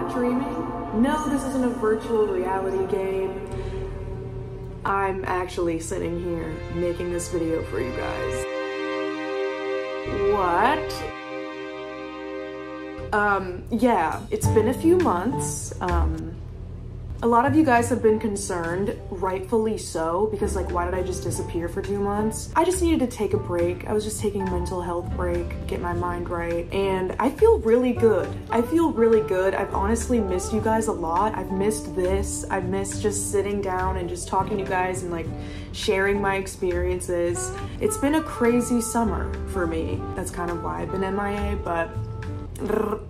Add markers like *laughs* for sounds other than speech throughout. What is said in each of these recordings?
No, not dreaming. No, this isn't a virtual reality game. I'm actually sitting here making this video for you guys. What? Um, yeah, it's been a few months. Um, a lot of you guys have been concerned, rightfully so, because like, why did I just disappear for two months? I just needed to take a break. I was just taking a mental health break, get my mind right, and I feel really good. I feel really good. I've honestly missed you guys a lot. I've missed this. I've missed just sitting down and just talking to you guys and like sharing my experiences. It's been a crazy summer for me. That's kind of why I've been MIA, but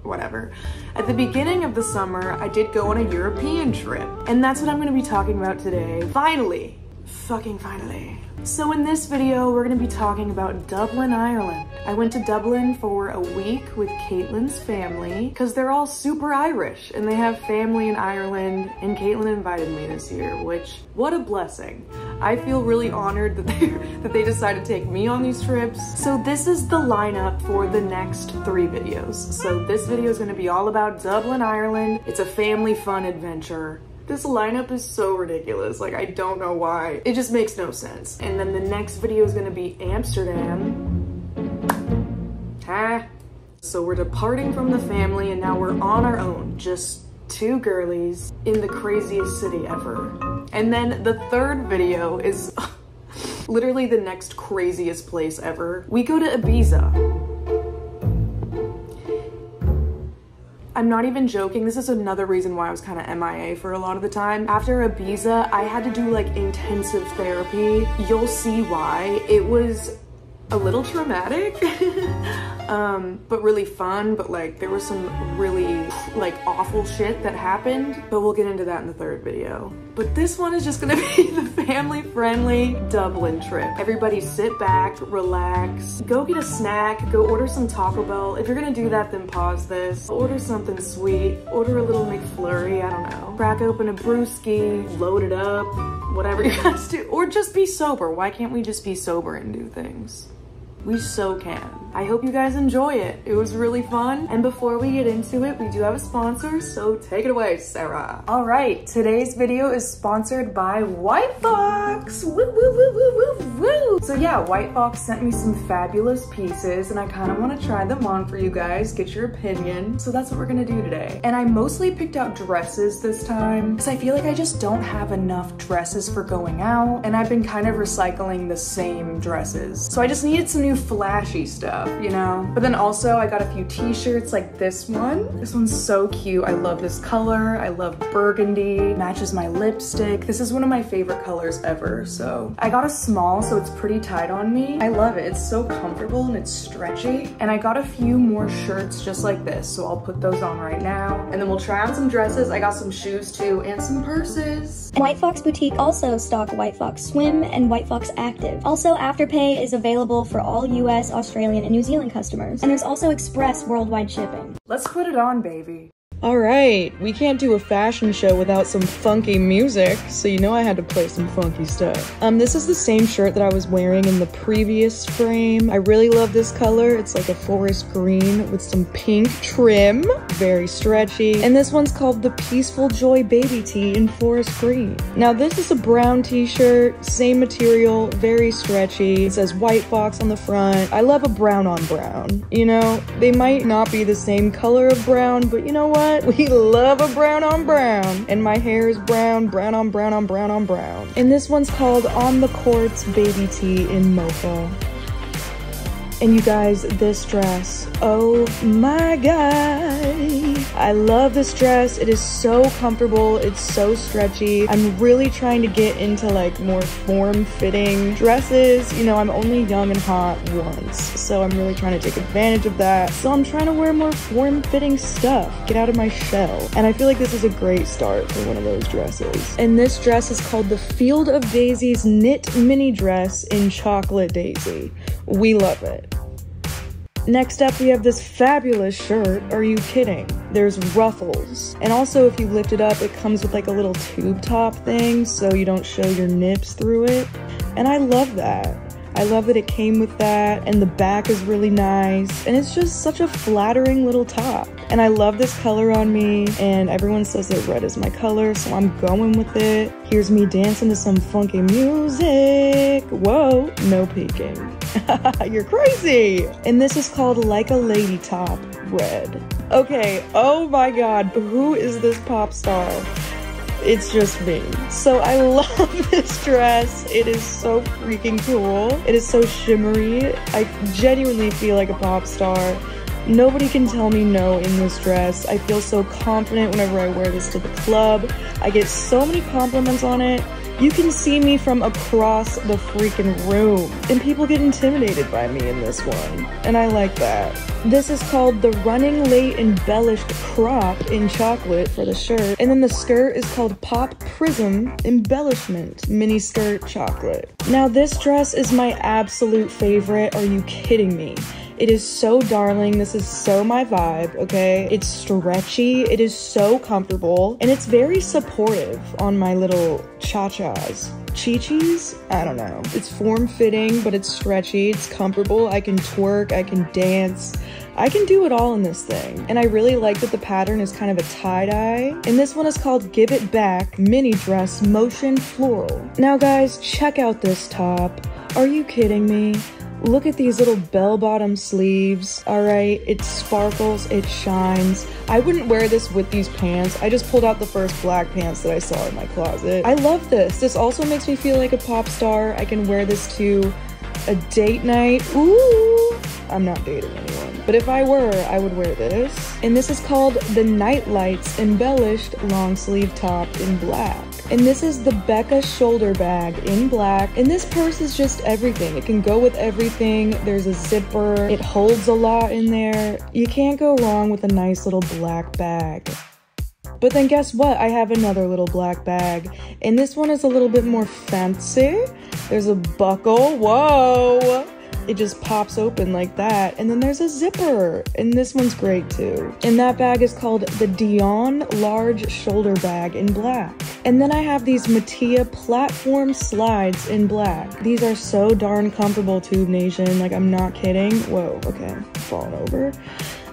whatever. At the beginning of the summer, I did go on a European trip, and that's what I'm gonna be talking about today. Finally, fucking finally. So in this video, we're gonna be talking about Dublin, Ireland. I went to Dublin for a week with Caitlin's family because they're all super Irish and they have family in Ireland and Caitlin invited me this year, which, what a blessing. I feel really honored that *laughs* they, that they decided to take me on these trips. So this is the lineup for the next three videos. So this video is gonna be all about Dublin, Ireland. It's a family fun adventure. This lineup is so ridiculous. Like, I don't know why. It just makes no sense. And then the next video is gonna be Amsterdam. Huh? So we're departing from the family and now we're on our own. Just two girlies in the craziest city ever. And then the third video is *laughs* literally the next craziest place ever. We go to Ibiza. I'm not even joking. This is another reason why I was kind of MIA for a lot of the time. After Ibiza, I had to do like intensive therapy. You'll see why. It was a little traumatic, *laughs* um, but really fun. But like there was some really like awful shit that happened, but we'll get into that in the third video. But this one is just gonna *laughs* be the family friendly Dublin trip. Everybody sit back, relax, go get a snack, go order some Taco Bell. If you're gonna do that, then pause this. Order something sweet, order a little McFlurry, I don't know. Crack open a brewski, load it up, whatever *laughs* you guys do. Or just be sober. Why can't we just be sober and do things? We so can. I hope you guys enjoy it. It was really fun. And before we get into it, we do have a sponsor, so take it away, Sarah. All right, today's video is sponsored by White Fox. Woo, woo, woo, woo, woo, woo. So yeah, White Fox sent me some fabulous pieces and I kind of want to try them on for you guys, get your opinion. So that's what we're gonna do today. And I mostly picked out dresses this time because I feel like I just don't have enough dresses for going out and I've been kind of recycling the same dresses. So I just needed some new flashy stuff, you know? But then also I got a few t-shirts like this one. This one's so cute. I love this color. I love burgundy. Matches my lipstick. This is one of my favorite colors ever. So I got a small, so it's pretty tight on me. I love it. It's so comfortable and it's stretchy. And I got a few more shirts just like this. So I'll put those on right now. And then we'll try on some dresses. I got some shoes too and some purses. White Fox Boutique also stock White Fox Swim and White Fox Active. Also, Afterpay is available for all US, Australian, and New Zealand customers. And there's also express worldwide shipping. Let's put it on, baby. All right, we can't do a fashion show without some funky music, so you know I had to play some funky stuff. Um, this is the same shirt that I was wearing in the previous frame. I really love this color. It's like a forest green with some pink trim, very stretchy. And this one's called the Peaceful Joy Baby Tee in forest green. Now this is a brown t-shirt, same material, very stretchy. It says White Fox on the front. I love a brown on brown. You know, they might not be the same color of brown, but you know what? We love a brown on brown. And my hair is brown, brown on brown on brown on brown. And this one's called On the Courts Baby Tee in Mocha. And you guys, this dress, oh my god. I love this dress. It is so comfortable. It's so stretchy. I'm really trying to get into like more form-fitting dresses. You know, I'm only young and hot once, so I'm really trying to take advantage of that. So I'm trying to wear more form-fitting stuff, get out of my shell. And I feel like this is a great start for one of those dresses. And this dress is called the Field of Daisies Knit Mini Dress in Chocolate Daisy. We love it. Next up, we have this fabulous shirt. Are you kidding? There's ruffles. And also, if you lift it up, it comes with like a little tube top thing so you don't show your nips through it. And I love that. I love that it came with that and the back is really nice and it's just such a flattering little top. And I love this color on me and everyone says that red is my color so I'm going with it. Here's me dancing to some funky music. Whoa, no peeking. *laughs* You're crazy. And this is called Like a Lady Top Red. Okay, oh my god, who is this pop star? It's just me. So I *laughs* love this dress. It is so freaking cool. It is so shimmery. I genuinely feel like a pop star. Nobody can tell me no in this dress. I feel so confident whenever I wear this to the club. I get so many compliments on it. You can see me from across the freaking room. And people get intimidated by me in this one. And I like that. This is called the Running Late Embellished Crop in chocolate for the shirt. And then the skirt is called Pop Prism Embellishment Mini Skirt Chocolate. Now this dress is my absolute favorite. Are you kidding me? It is so darling. This is so my vibe, okay? It's stretchy. It is so comfortable. And it's very supportive on my little cha-chas. Chi-chis? I don't know. It's form-fitting, but it's stretchy. It's comfortable. I can twerk. I can dance. I can do it all in this thing. And I really like that the pattern is kind of a tie-dye. And this one is called Give It Back Mini Dress Motion Floral. Now guys, check out this top. Are you kidding me? Look at these little bell-bottom sleeves, all right? It sparkles, it shines. I wouldn't wear this with these pants. I just pulled out the first black pants that I saw in my closet. I love this. This also makes me feel like a pop star. I can wear this to a date night. Ooh, I'm not dating anyone. But if I were, I would wear this. And this is called the Night Lights Embellished Long Sleeve Top in black. And this is the Becca shoulder bag in black. And this purse is just everything. It can go with everything. There's a zipper. It holds a lot in there. You can't go wrong with a nice little black bag. But then guess what? I have another little black bag. And this one is a little bit more fancy. There's a buckle. Whoa! It just pops open like that. And then there's a zipper, and this one's great too. And that bag is called the Dionne Large Shoulder Bag in black. And then I have these Matea platform slides in black. These are so darn comfortable, Tube Nation. Like, I'm not kidding. Whoa, okay, falling over.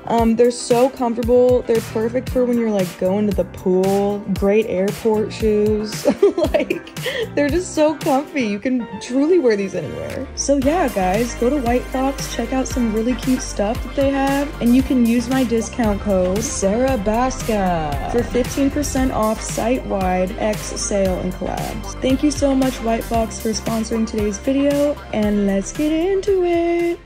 Um, they're so comfortable. They're perfect for when you're like going to the pool. Great airport shoes. *laughs* like, they're just so comfy. You can truly wear these anywhere. So yeah, guys, go to White Fox, check out some really cute stuff that they have, and you can use my discount code Sarah Baska for 15% off site-wide X sale and collabs. Thank you so much, White Fox, for sponsoring today's video, and let's get into it.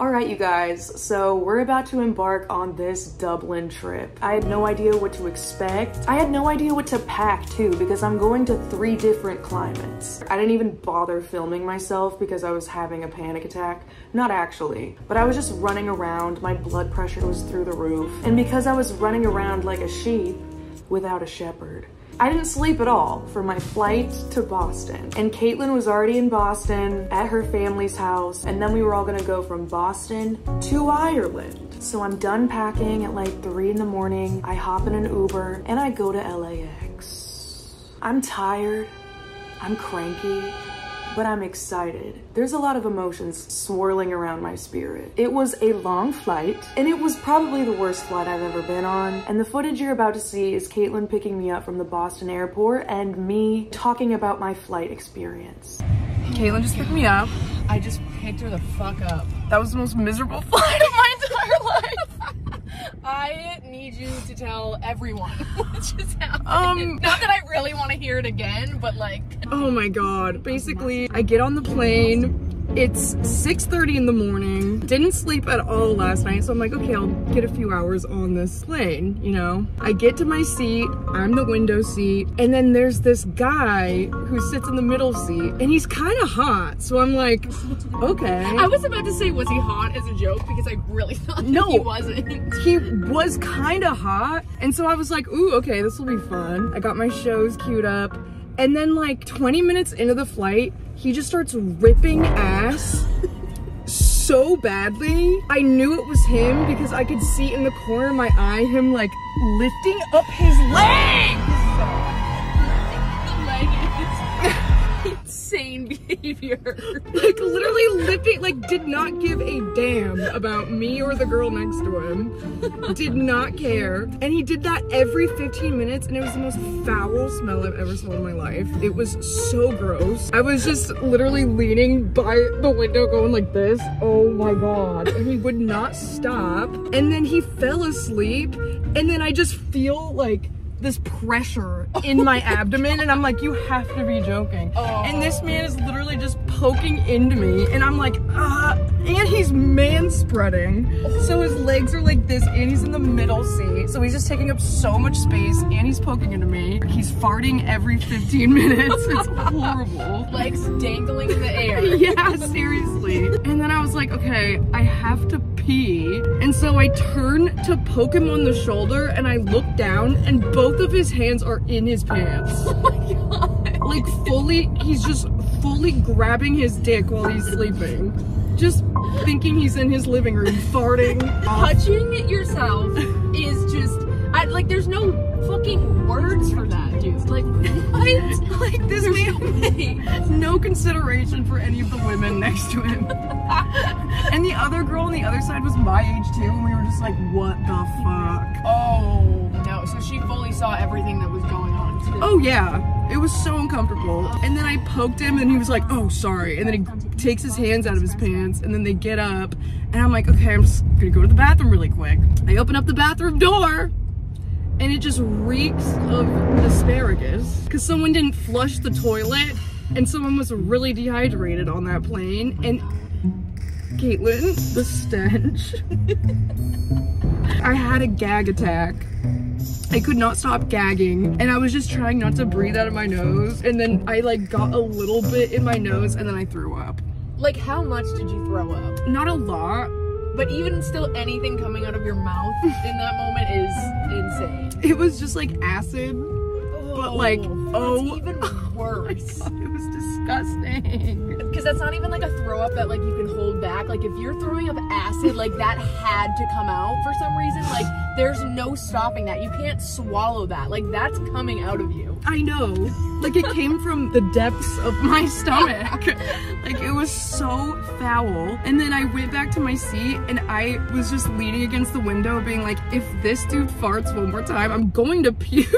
Alright you guys, so we're about to embark on this Dublin trip. I had no idea what to expect. I had no idea what to pack too because I'm going to three different climates. I didn't even bother filming myself because I was having a panic attack. Not actually, but I was just running around. My blood pressure was through the roof. And because I was running around like a sheep without a shepherd, I didn't sleep at all for my flight to Boston. And Caitlin was already in Boston at her family's house. And then we were all gonna go from Boston to Ireland. So I'm done packing at like three in the morning. I hop in an Uber and I go to LAX. I'm tired, I'm cranky, but I'm excited. There's a lot of emotions swirling around my spirit. It was a long flight, and it was probably the worst flight I've ever been on. And the footage you're about to see is Caitlin picking me up from the Boston airport and me talking about my flight experience. Caitlin just picked me up. I just picked her the fuck up. That was the most miserable *laughs* flight of my entire life. I need you to tell everyone *laughs* what just happened. Um, Not that I really want to hear it again, but like. Oh my god. Basically, I get on the plane. It's 6.30 in the morning. Didn't sleep at all last night, so I'm like, okay, I'll get a few hours on this plane, you know? I get to my seat, I'm the window seat, and then there's this guy who sits in the middle seat, and he's kind of hot, so I'm like, okay. I was about to say, was he hot as a joke? Because I really thought No. he wasn't. he was kind of hot and so i was like ooh okay this will be fun i got my shows queued up and then like 20 minutes into the flight he just starts ripping ass so badly. I knew it was him because i could see in the corner of my eye him like lifting up his leg insane *laughs* behavior. like literally lipping like did not give a damn about me or the girl next to him. Did not care. And he did that every 15 minutes and it was the most foul smell i've ever smelled in my life. It was so gross. I was just literally leaning by the window going like this. Oh my god. And he would not stop. And then he fell asleep and then i just feel like this pressure in *laughs* my abdomen and I'm like, you have to be joking. And this man is literally just poking into me and I'm like, ah, and he's man spreading. So his legs are like this and he's in the middle seat. So he's just taking up so much space and he's poking into me. He's farting every 15 *laughs* minutes. It's horrible. Legs dangling in the air. *laughs* yeah, seriously. And then I was like, okay, I have to pee. And so I turn to poke him on the shoulder and I look down and both of his hands are in his pants. *laughs* Oh my god. Like fully, he's just fully grabbing his dick while he's sleeping. Just thinking he's in his living room, farting. *laughs* Touching yourself is just I like there's no fucking words for that, dude. Like what? *laughs* Like this man *laughs* no consideration for any of the women next to him. *laughs* and the other girl on the other side was my age too, and we were just like, what the fuck? Oh no. So she fully saw everything that was going on. too. Oh yeah, it was so uncomfortable. And then I poked him and he was like, oh, sorry. And then he takes his hands out of his pants and then they get up and I'm like, okay, I'm just gonna go to the bathroom really quick. I open up the bathroom door and it just reeks of asparagus because someone didn't flush the toilet and someone was really dehydrated on that plane and Caitlin, the stench. *laughs* I had a gag attack. I could not stop gagging and I was just trying not to breathe out of my nose and then I like got a little bit in my nose and then I threw up. Like how much did you throw up? Not a lot. But even still anything coming out of your mouth in that moment is insane. It was just like acid. But like, oh. Oh, That's even *laughs* oh worse. God, it was disgusting. Because that's not even like a throw up that like you can hold back. Like if you're throwing up acid, like that had to come out for some reason. Like there's no stopping that. You can't swallow that. Like that's coming out of you. I know. Like it came from the depths of my stomach. *laughs* like it was so foul. And then I went back to my seat and I was just leaning against the window being like, if this dude farts one more time, I'm going to puke,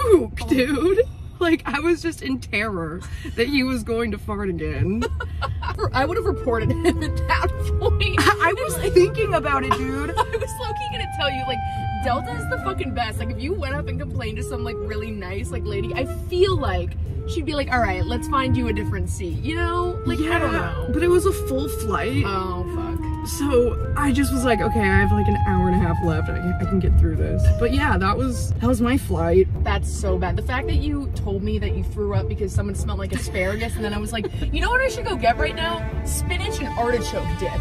oh. dude. *laughs* Like I was just in terror that he was going to fart again. *laughs* I would have reported him at that point. I was *laughs* thinking about it, dude. I was low-key gonna tell you, like, Delta is the fucking best. Like, if you went up and complained to some, like, really nice, like, lady, I feel like she'd be like, all right, let's find you a different seat, you know? Like, I don't know. But it was a full flight. Oh, fuck. So I just was like, okay, I have like an hour and a half left. I can, I can get through this. But yeah, that was that was my flight. That's so bad. The fact that you told me that you threw up because someone smelled like asparagus, and then I was like, you know what I should go get right now? Spinach and artichoke dip.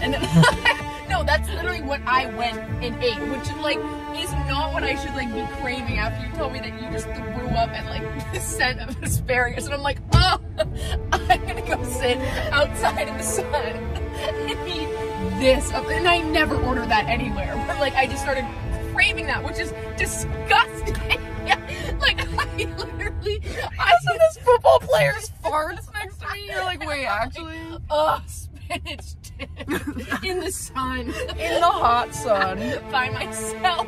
And then, *laughs* no, that's literally what I went and ate, which like is not what I should like be craving after you told me that you just threw up at like the *laughs* scent of asparagus. And I'm like, oh, *laughs* I'm gonna go sit outside in the sun this. And I never order that anywhere, but like I just started craving that, which is disgusting. *laughs* like I literally, I see this football player's farts next to me. You're like, wait, *laughs* actually, oh, spinach *laughs* in the sun, In the hot sun. *laughs* by myself.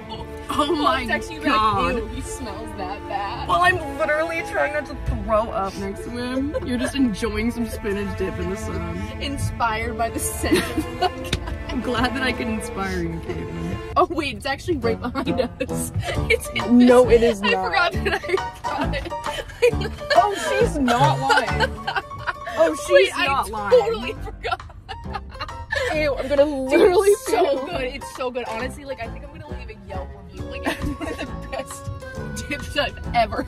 Oh my you god. like, ew, he smells that bad. Well, I'm literally trying not to throw up next to him. You're just enjoying some spinach dip in the sun. Inspired by the scent. of the *laughs* guy. I'm glad that I can inspire you, Caitlin. Oh wait, it's actually right behind us. It's in this. No, it is I forgot that I brought it. Oh, she's not lying. Oh, she's Wait, not I lying. I totally forgot. Ew, I'm gonna literally it's so puke. good. It's so good. Honestly, like I think I'm gonna leave a Yelp review. Like it's one of the *laughs* best dips I've ever.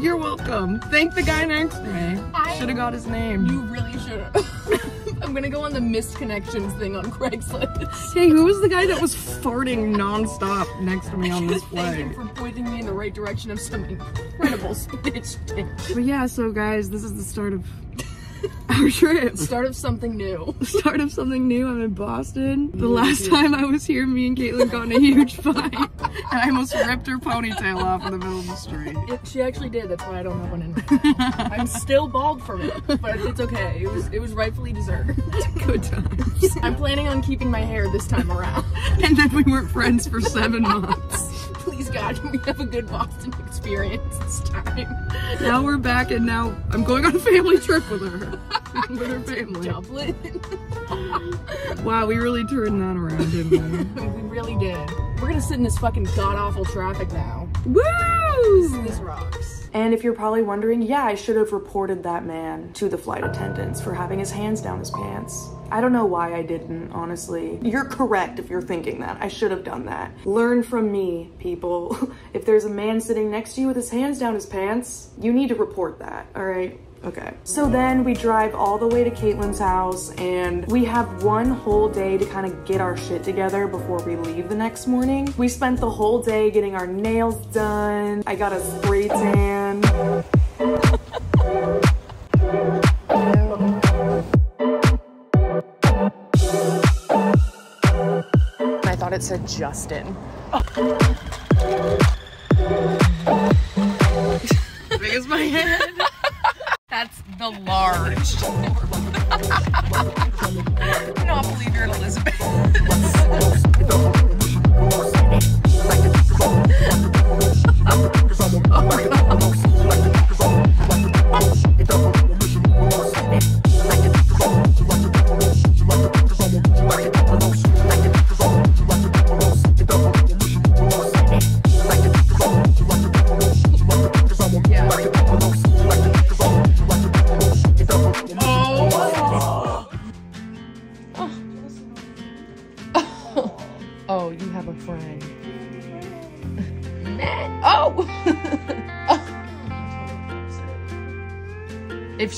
You're welcome. Thank the guy next to me. I- Should have got his name. You really should have. *laughs* I'm gonna go on the missed connections thing on Craigslist. Hey, who was the guy that was farting nonstop next to me on this Thank him flight? for pointing me in the right direction of some incredible *laughs* spinach dip. But yeah, so guys, this is the start of *laughs* our trip. Start of something new. *laughs* Start of something new. I'm in Boston. The last time I was here, me and Caitlin got in a huge *laughs* fight. And I almost ripped her ponytail off in the middle of the street. It, she actually did. That's why I don't have one in. I'm still bald from it, but it's okay. It was it was rightfully deserved. Good times. I'm planning on keeping my hair this time around. And then we weren't friends for seven months. Please God, *laughs* we have a good Boston experience this time? Now we're back and now I'm going on a family trip with her. *laughs* with her family. Dublin. *laughs* Wow, we really turned that around, didn't we? we really did. We're gonna sit in this fucking god awful traffic now. Woo! This rocks. And if you're probably wondering, yeah, I should have reported that man to the flight attendants for having his hands down his pants. I don't know why I didn't, honestly. You're correct if you're thinking that. I should have done that. Learn from me, people. *laughs* if there's a man sitting next to you with his hands down his pants, you need to report that, all right? Okay. So then we drive all the way to Caitlin's house and we have one whole day to kind of get our shit together before we leave the next morning. We spent the whole day getting our nails done. I got a spray tan. It said Justin. Big as my head. *laughs* That's the large. *laughs* I cannot believe you're an Elizabeth. Oh, *laughs*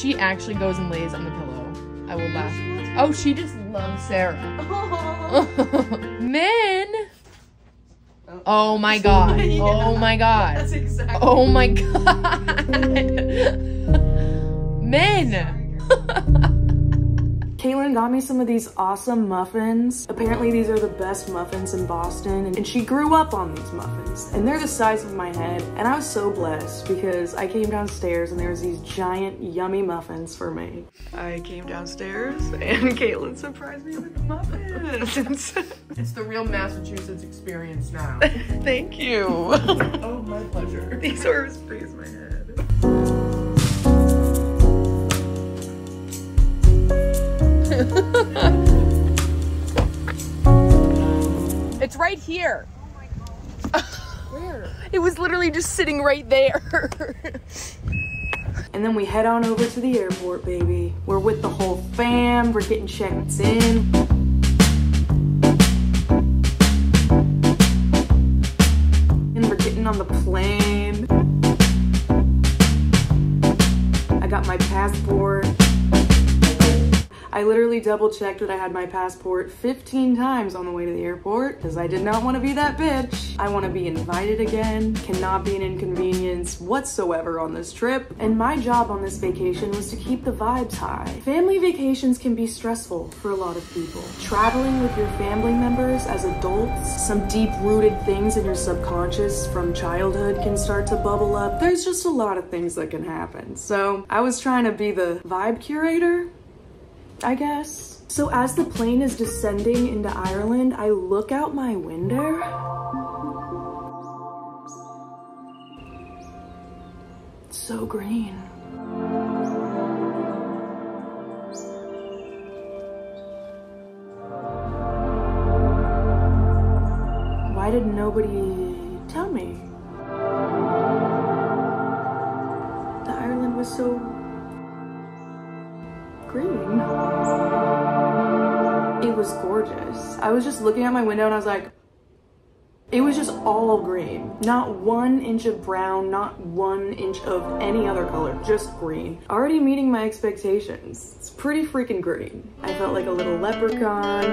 she actually goes and lays on the pillow, I will laugh. Oh, she just loves Sarah. *laughs* Men! Oh my god. *laughs* Oh my god. exactly. Oh my *laughs* god. Men! Caitlin got me some of these awesome muffins. Apparently these are the best muffins in Boston and she grew up on these muffins and they're the size of my head and I was so blessed because I came downstairs and there was these giant yummy muffins for me. I came downstairs *laughs* and Caitlin surprised me with muffins. *laughs* It's the real Massachusetts experience now. *laughs* Thank you. oh, my pleasure. These are as free as my head. *laughs* It's right here. Where? It was literally just sitting right there. And then we head on over to the airport, baby. We're with the whole fam, we're getting checked in. And we're getting on the plane. I got my passport. I literally double checked that I had my passport 15 times on the way to the airport because I did not want to be that bitch. I want to be invited again, cannot be an inconvenience whatsoever on this trip. And my job on this vacation was to keep the vibes high. Family vacations can be stressful for a lot of people. Traveling with your family members as adults, some deep rooted things in your subconscious from childhood can start to bubble up. There's just a lot of things that can happen. So I was trying to be the vibe curator I guess. So as the plane is descending into Ireland, I look out my window. It's so green. Why did nobody It was gorgeous. I was just looking out my window and I was like, it was just all green. Not one inch of brown, not one inch of any other color, just green. Already meeting my expectations. It's pretty freaking green. I felt like a little leprechaun.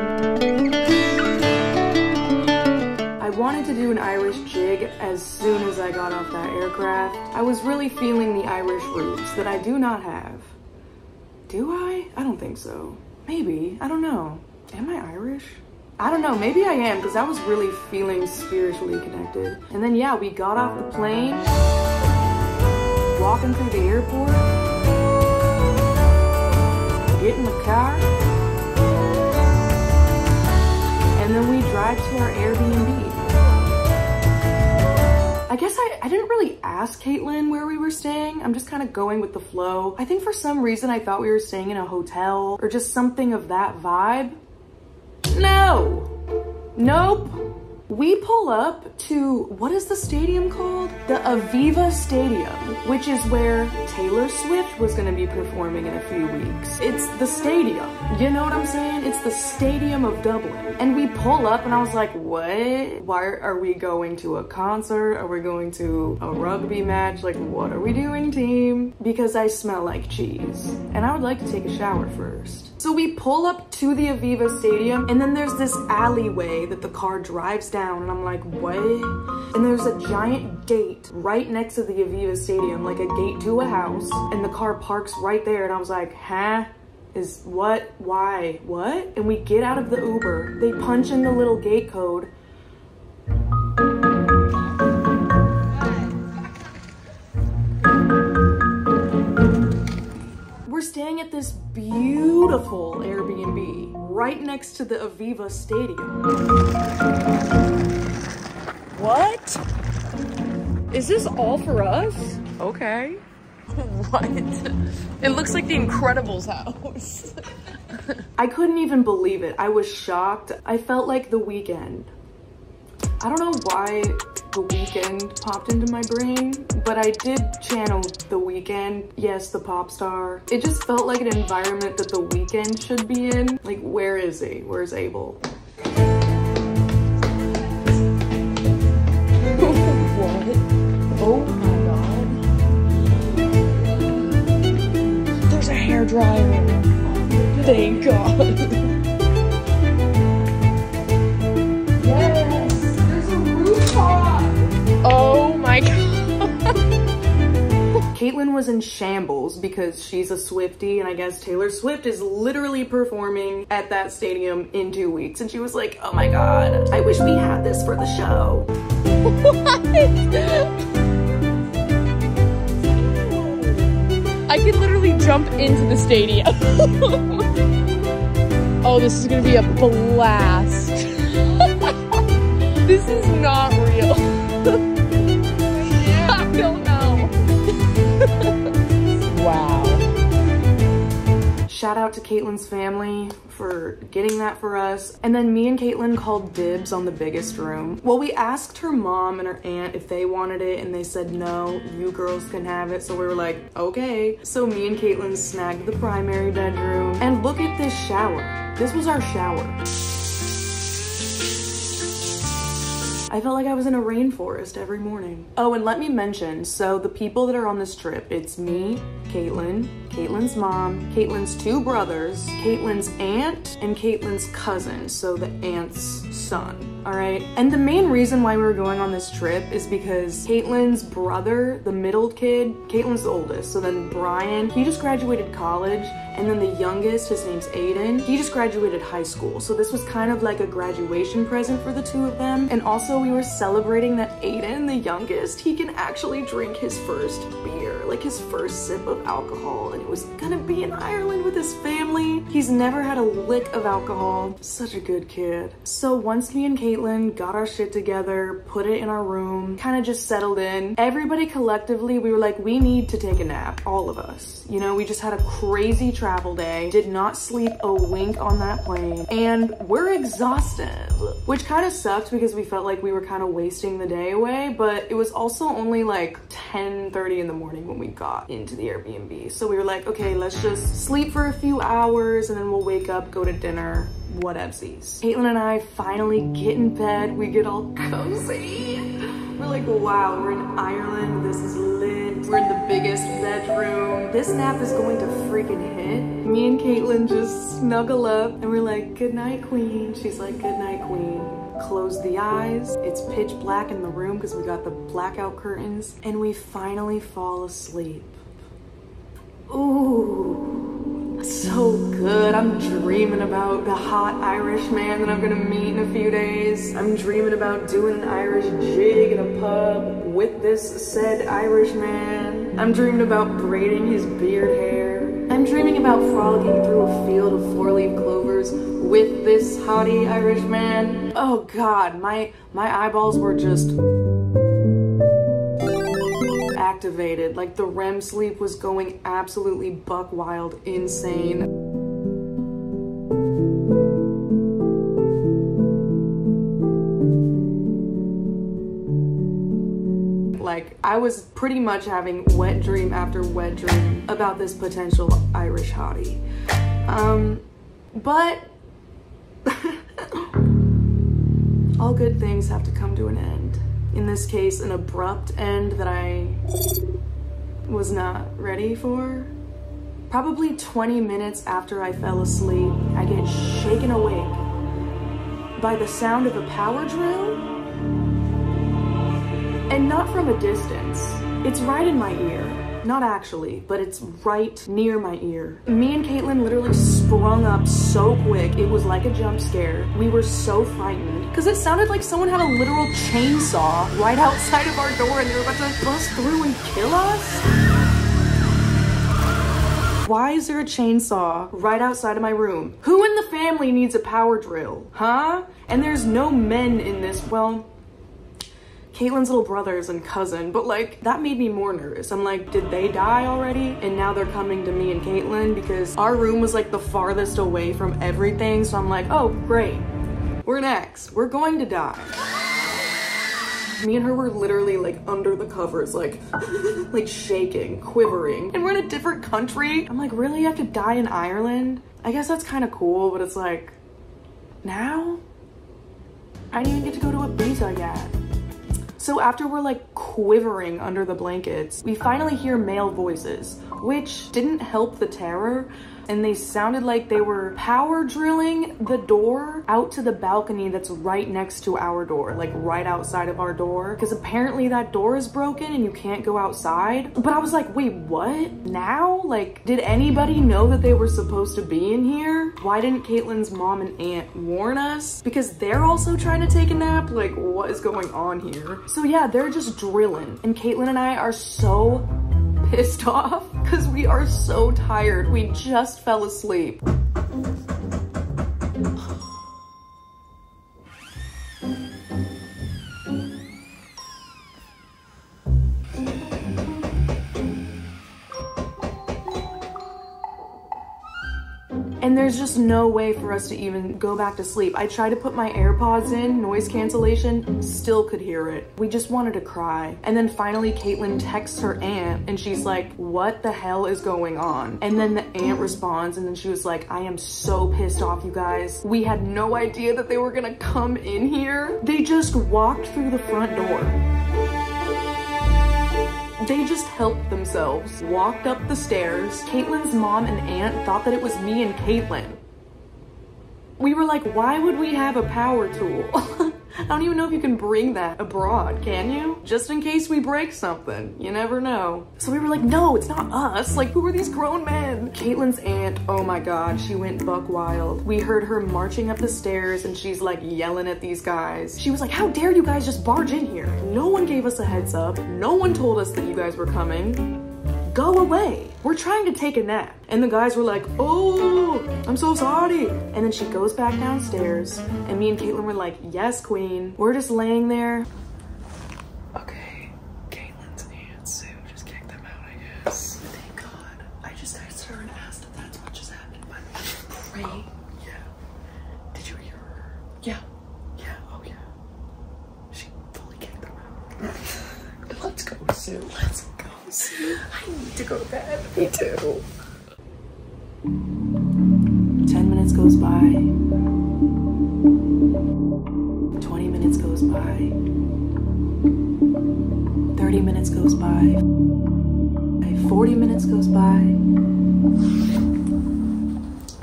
I wanted to do an Irish jig as soon as I got off that aircraft. I was really feeling the Irish roots that I do not have. Do I? I don't think so. Maybe. I don't know. Am I Irish? I don't know. Maybe I am because I was really feeling spiritually connected. And then, yeah, we got off the plane, walking through the airport, get in the car, and then we drive to our Airbnb. I guess I, I didn't really ask Caitlin where we were staying. I'm just kind of going with the flow. I think for some reason I thought we were staying in a hotel or just something of that vibe. No. Nope. We pull up to, what is the stadium called? The Aviva Stadium, which is where Taylor Swift was gonna be performing in a few weeks. It's the stadium. You know what I'm saying? It's the stadium of Dublin. And we pull up and I was like, what? Why are we going to a concert? Are we going to a rugby match? Like, what are we doing, team? Because I smell like cheese. And I would like to take a shower first. So we pull up to the Aviva Stadium and then there's this alleyway that the car drives down and I'm like, what? And there's a giant gate right next to the Aviva Stadium, like a gate to a house and the car parks right there and I was like, huh? Is what? Why? What? And we get out of the Uber. They punch in the little gate code We're staying at this beautiful Airbnb right next to the Aviva Stadium. What? Is this all for us? Okay. *laughs* What? It looks like the Incredibles house. *laughs* I couldn't even believe it. I was shocked. I felt like the Weeknd. I don't know why the Weeknd popped into my brain, but I did channel the Weeknd. Yes, the pop star. It just felt like an environment that the Weeknd should be in. Like, where is he? Where's Abel? *laughs* Oh my god. There's a hair dryer. Thank God. *laughs* Oh my god. *laughs* Caitlin was in shambles because she's a Swiftie, and I guess Taylor Swift is literally performing at that stadium in two weeks. And she was like, oh my god, I wish we had this for the show. I could literally jump into the stadium. *laughs* oh, this is gonna be a blast. *laughs* this is not real. Shout out to Caitlin's family for getting that for us. And then me and Caitlin called dibs on the biggest room. Well, we asked her mom and her aunt if they wanted it, and they said no, you girls can have it. So we were like, okay. So me and Caitlin snagged the primary bedroom. And look at this shower. This was our shower. I felt like I was in a rainforest every morning. Oh, and let me mention, so the people that are on this trip, it's me, Caitlin, Caitlin's mom, Caitlin's two brothers, Caitlin's aunt, and Caitlin's cousin, so the aunt's son, all right? And the main reason why we were going on this trip is because Caitlin's brother, the middle kid, Caitlin's the oldest, so then Brian, he just graduated college, and then the youngest, his name's Aiden, he just graduated high school. So this was kind of like a graduation present for the two of them. And also we were celebrating that Aiden, the youngest, he can actually drink his first beer, like his first sip of alcohol. And it was gonna be in Ireland with his family. He's never had a lick of alcohol. Such a good kid. So once me and Caitlin got our shit together, put it in our room, kind of just settled in, everybody collectively, we were like, we need to take a nap, all of us. You know, we just had a crazy travel day, did not sleep a wink on that plane, and we're exhausted, which kind of sucked because we felt like we were kind of wasting the day away, but it was also only like 10 30 in the morning when we got into the Airbnb. So we were like, okay, let's just sleep for a few hours and then we'll wake up, go to dinner, whatevsies. Caitlin and I finally get in bed, we get all cozy. We're like, wow, we're in Ireland, this is lit. We're in the biggest bedroom. This nap is going to freaking hit. Me and Caitlin just snuggle up and we're like, good night, queen. She's like, good night, queen. Close the eyes. It's pitch black in the room because we got the blackout curtains and we finally fall asleep. Ooh. So good. I'm dreaming about the hot Irish man that I'm gonna meet in a few days. I'm dreaming about doing an Irish jig in a pub with this said Irish man. I'm dreaming about braiding his beard hair. I'm dreaming about frolicking through a field of four-leaf clovers with this hottie Irish man. Oh God, my my eyeballs were just activated. Like the REM sleep was going absolutely buck wild insane. Like, I was pretty much having wet dream after wet dream about this potential Irish hottie. Um, but *laughs* all good things have to come to an end. In this case, an abrupt end that I was not ready for. Probably 20 minutes after I fell asleep, I get shaken awake by the sound of a power drill and not from a distance. It's right in my ear. Not actually, but it's right near my ear. Me and Caitlin literally sprung up so quick, it was like a jump scare. We were so frightened because it sounded like someone had a literal chainsaw right outside of our door and they were about to bust through and kill us. Why is there a chainsaw right outside of my room? Who in the family needs a power drill, huh? And there's no men in this, well, Caitlin's little brothers and cousin, but like that made me more nervous. I'm like, did they die already? And now they're coming to me and Caitlin because our room was like the farthest away from everything. So I'm like, oh, great. We're next. We're going to die. Me and her were literally like under the covers, like, *laughs* like shaking, quivering. And we're in a different country. I'm like, really? You have to die in Ireland? I guess that's kind of cool, but it's like, now? I didn't even get to go to Ibiza yet. So after we're like quivering under the blankets, we finally hear male voices, which didn't help the terror. And they sounded like they were power drilling the door out to the balcony that's right next to our door, like right outside of our door. Because apparently that door is broken and you can't go outside. But I was like, wait, what? Now? Like, did anybody know that they were supposed to be in here? Why didn't Caitlin's mom and aunt warn us? Because they're also trying to take a nap? Like, what is going on here? So yeah, they're just drilling. And Caitlin and I are so pissed *laughs* off because we are so tired. We just fell asleep. There's just no way for us to even go back to sleep. I tried to put my AirPods in, noise cancellation, still could hear it. We just wanted to cry. And then finally Caitlin texts her aunt and she's like, what the hell is going on? And then the aunt responds and then she was like, I am so pissed off you guys. We had no idea that they were gonna come in here. They just walked through the front door. They just helped themselves, walked up the stairs. Caitlin's mom and aunt thought that it was me and Caitlin. We were like, why would we have a power tool? *laughs* I don't even know if you can bring that abroad, can you? Just in case we break something. You never know. So we were like, no, it's not us. Like, who are these grown men? Caitlin's aunt, oh my God, she went buck wild. We heard her marching up the stairs and she's like yelling at these guys. She was like, how dare you guys just barge in here? No one gave us a heads up. No one told us that you guys were coming go away. We're trying to take a nap. And the guys were like, oh, I'm so sorry. And then she goes back downstairs and me and Caitlin were like, yes, queen. We're just laying there. Okay, Caitlin's aunt Sue just kicked them out, I guess. Thank God. I just texted her and asked if that's what just happened, but pray. Yeah. Did you hear her? Yeah. Yeah, oh yeah. She fully kicked them out. Let's go, Sue. Let's go, Sue. I need to go to bed. Me too. Ten minutes goes by. Twenty minutes goes by. Thirty minutes goes by. Forty minutes goes by.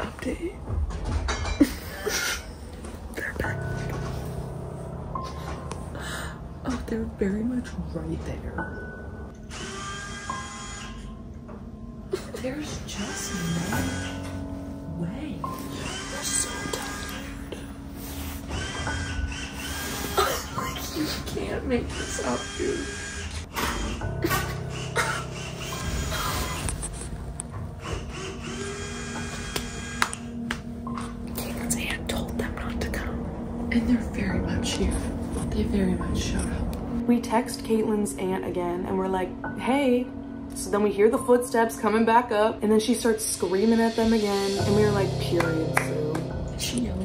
Update. *laughs* They're back. Oh, they're very much right there. There's just no way. They're so tired. *laughs* Like, you can't make this up, dude. Caitlin's aunt told them not to come. And they're very much here. They very much showed up. We text Caitlin's aunt again and we're like, hey. So then we hear the footsteps coming back up and then she starts screaming at them again and we were like, period, Sue. She yelling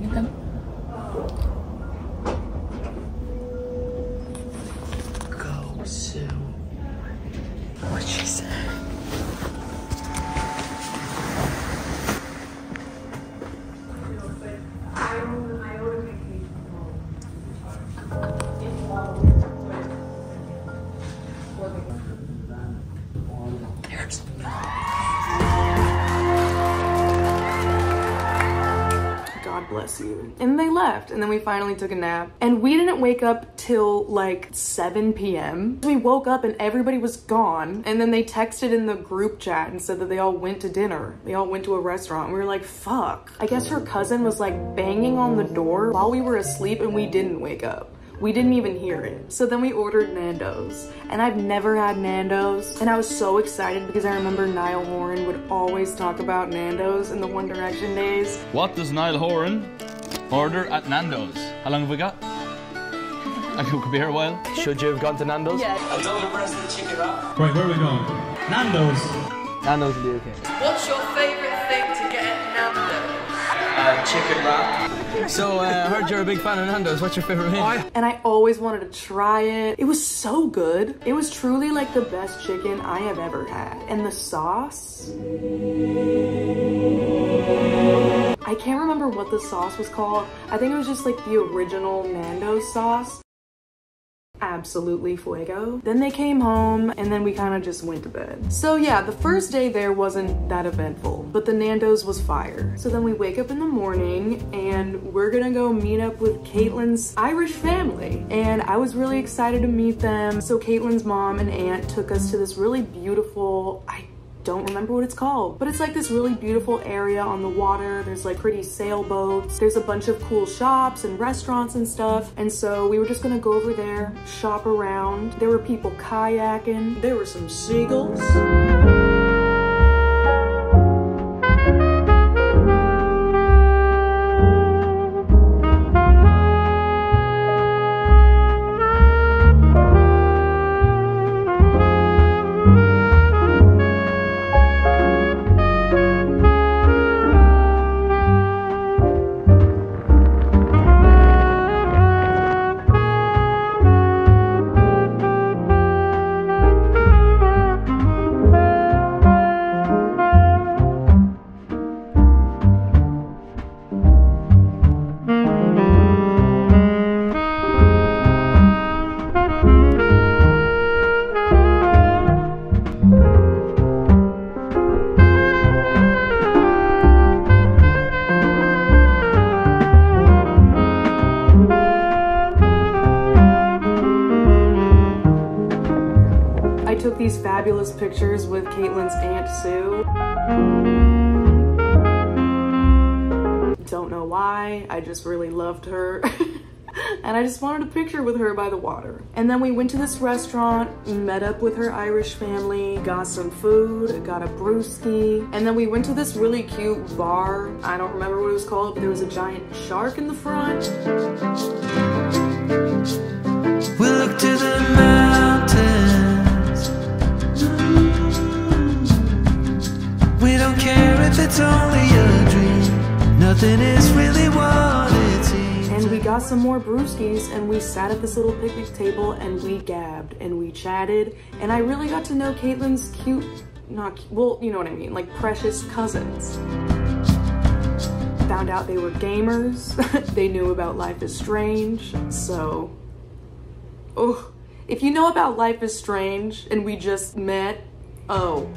They left, and then we finally took a nap. And we didn't wake up till like 7 p.m. We woke up and everybody was gone. And then they texted in the group chat and said that they all went to dinner. They all went to a restaurant. We were like, fuck. I guess her cousin was like banging on the door while we were asleep and we didn't wake up. We didn't even hear it. So then we ordered Nando's. And I've never had Nando's. And I was so excited because I remember Niall Horan would always talk about Nando's in the One Direction days. What does Niall Horan order at Nando's? How long have we got? I could be here a while. Should you have gone to Nando's? Yeah. I don't impress the chicken up. Right, where are we going? Nando's. Nando's will be okay. What's your favourite thing to get at Nando's? chicken wrap. So, uh, I heard you're a big fan of Nando's. What's your favorite meal? and I always wanted to try it. It was so good. It was truly like the best chicken I have ever had. And the sauce. I can't remember what the sauce was called. I think it was just like the original Nando's sauce. Absolutely fuego. Then they came home and then we kind of just went to bed. So yeah, the first day there wasn't that eventful, but the Nando's was fire. So then we wake up in the morning and we're gonna go meet up with Caitlin's Irish family. And I was really excited to meet them. So Caitlin's mom and aunt took us to this really beautiful, I don't remember what it's called, but it's like this really beautiful area on the water. There's like pretty sailboats. There's a bunch of cool shops and restaurants and stuff. And so we were just gonna go over there, shop around. There were people kayaking. There were some seagulls. Took these fabulous pictures with Caitlin's Aunt Sue. Don't know why, I just really loved her. *laughs* and I just wanted a picture with her by the water. And then we went to this restaurant, met up with her Irish family, got some food, got a brewski, and then we went to this really cute bar. I don't remember what it was called, but there was a giant shark in the front. We look to the if it's only a dream. Nothing is really what it seems. And we got some more brewskis and we sat at this little picnic table and we gabbed and we chatted. And I really got to know Caitlin's cute, not, cu- well, you know what I mean, like precious cousins. Found out they were gamers. *laughs* they knew about Life is Strange. So, oh, if you know about Life is Strange and we just met oh,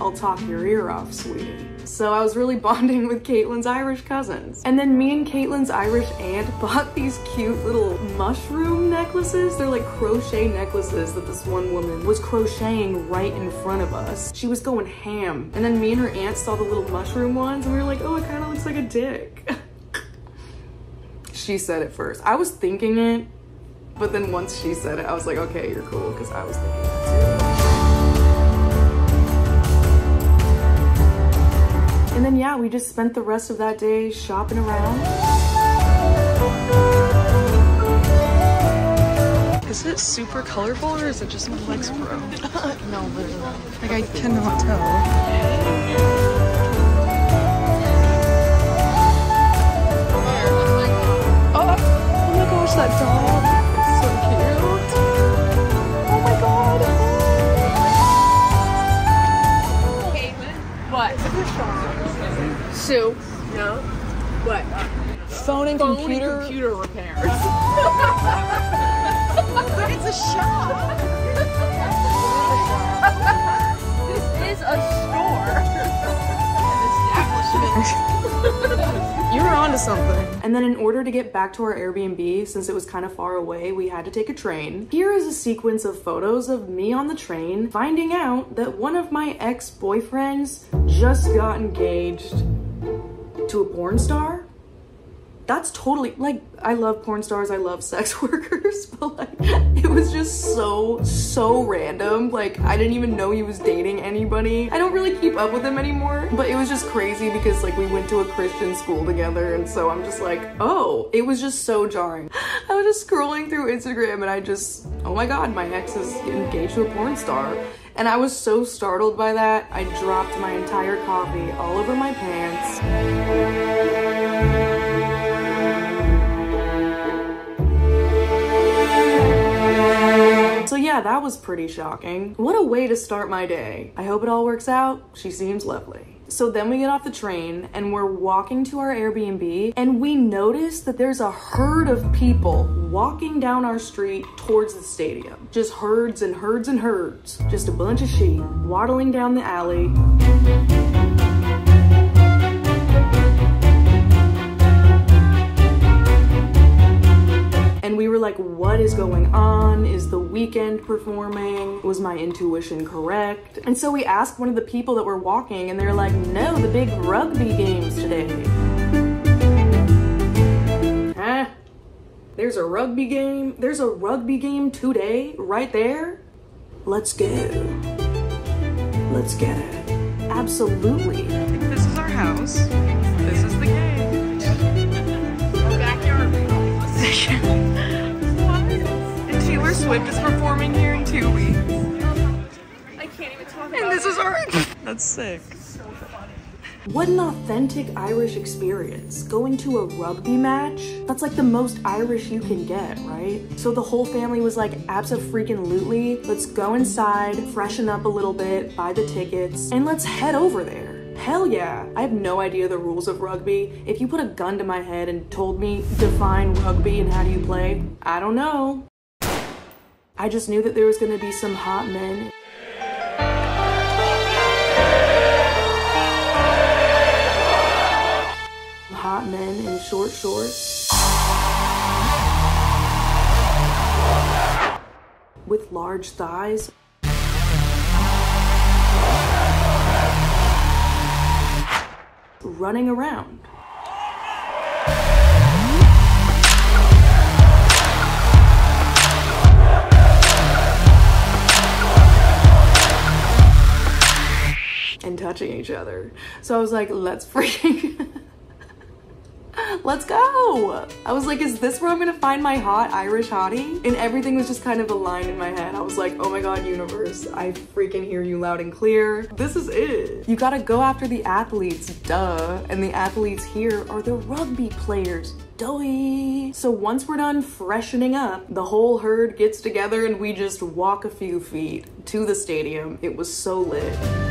I'll talk your ear off, sweetie. So I was really *laughs* bonding with Caitlin's Irish cousins. And then me and Caitlin's Irish aunt *laughs* bought these cute little mushroom necklaces. They're like crochet necklaces that this one woman was crocheting right in front of us. She was going ham. And then me and her aunt saw the little mushroom ones and we were like, oh, it kind of looks like a dick. *laughs* she said it first. I was thinking it, but then once she said it, I was like, okay, you're cool, because I was thinking that too. Then yeah, we just spent the rest of that day shopping around. Is it super colorful or is it just my legs bro? no, literally. Like I cannot tell. Oh, oh my gosh, that dog. Sue. No. What? Phone and Phone computer. and computer repairs. *laughs* But it's a shop. this is a store. An establishment. *laughs* You were onto something. And then in order to get back to our Airbnb, since it was kind of far away, we had to take a train. Here is a sequence of photos of me on the train, finding out that one of my ex-boyfriends just got engaged to a porn star. That's totally, like, I love porn stars, I love sex *laughs* workers, but like, it was just so, so random. Like, I didn't even know he was dating anybody. I don't really keep up with him anymore, but it was just crazy because like we went to a Christian school together and so I'm just like, oh, it was just so jarring. *laughs* I was just scrolling through Instagram and I just, oh my god, my ex is engaged to a porn star. And I was so startled by that, I dropped my entire coffee all over my pants. So yeah, that was pretty shocking. What a way to start my day. I hope it all works out. She seems lovely. So then we get off the train and we're walking to our Airbnb and we notice that there's a herd of people walking down our street towards the stadium. Just herds and herds and herds. Just a bunch of sheep waddling down the alley. And we were like, what is going on? Is the Weeknd performing? Was my intuition correct? And so we asked one of the people that were walking, and they're like, no, the big rugby games today. Huh? There's a rugby game? There's a rugby game today, right there? Let's go. Let's get it. Absolutely. This is our house. This is the game. *laughs* Backyard. *laughs* And Swift is performing here in two weeks. I can't even talk And this is our. *laughs* That's sick. What an authentic Irish experience. Going to a rugby match? That's like the most Irish you can get, right? So the whole family was like, abso-freaking-lutely, let's go inside, freshen up a little bit, buy the tickets, and let's head over there. Hell yeah. I have no idea the rules of rugby. If you put a gun to my head and told me, define rugby and how do you play, I don't know. I just knew that there was gonna be some hot men hot men in short shorts with large thighs. Running around. Touching each other. So I was like, let's freaking. *laughs* Let's go! I was like, is this where I'm gonna find my hot Irish hottie? And everything was just kind of aligned in my head. I was like, oh my god, universe, I freaking hear you loud and clear. This is it. You gotta go after the athletes, duh. And the athletes here are the rugby players. Doy. So once we're done freshening up, the whole herd gets together and we just walk a few feet to the stadium. It was so lit.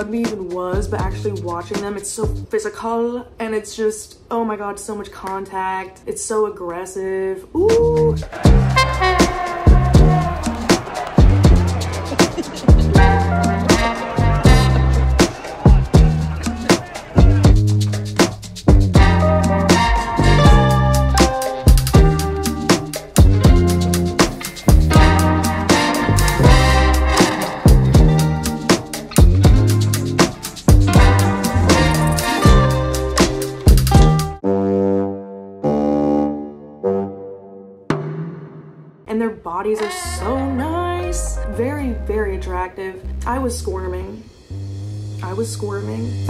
Rugby even was, but actually watching them, it's so physical and it's just, oh my god, so much contact. It's so aggressive. Ooh. Bodies are so nice. Very, very attractive. I was squirming. I was squirming.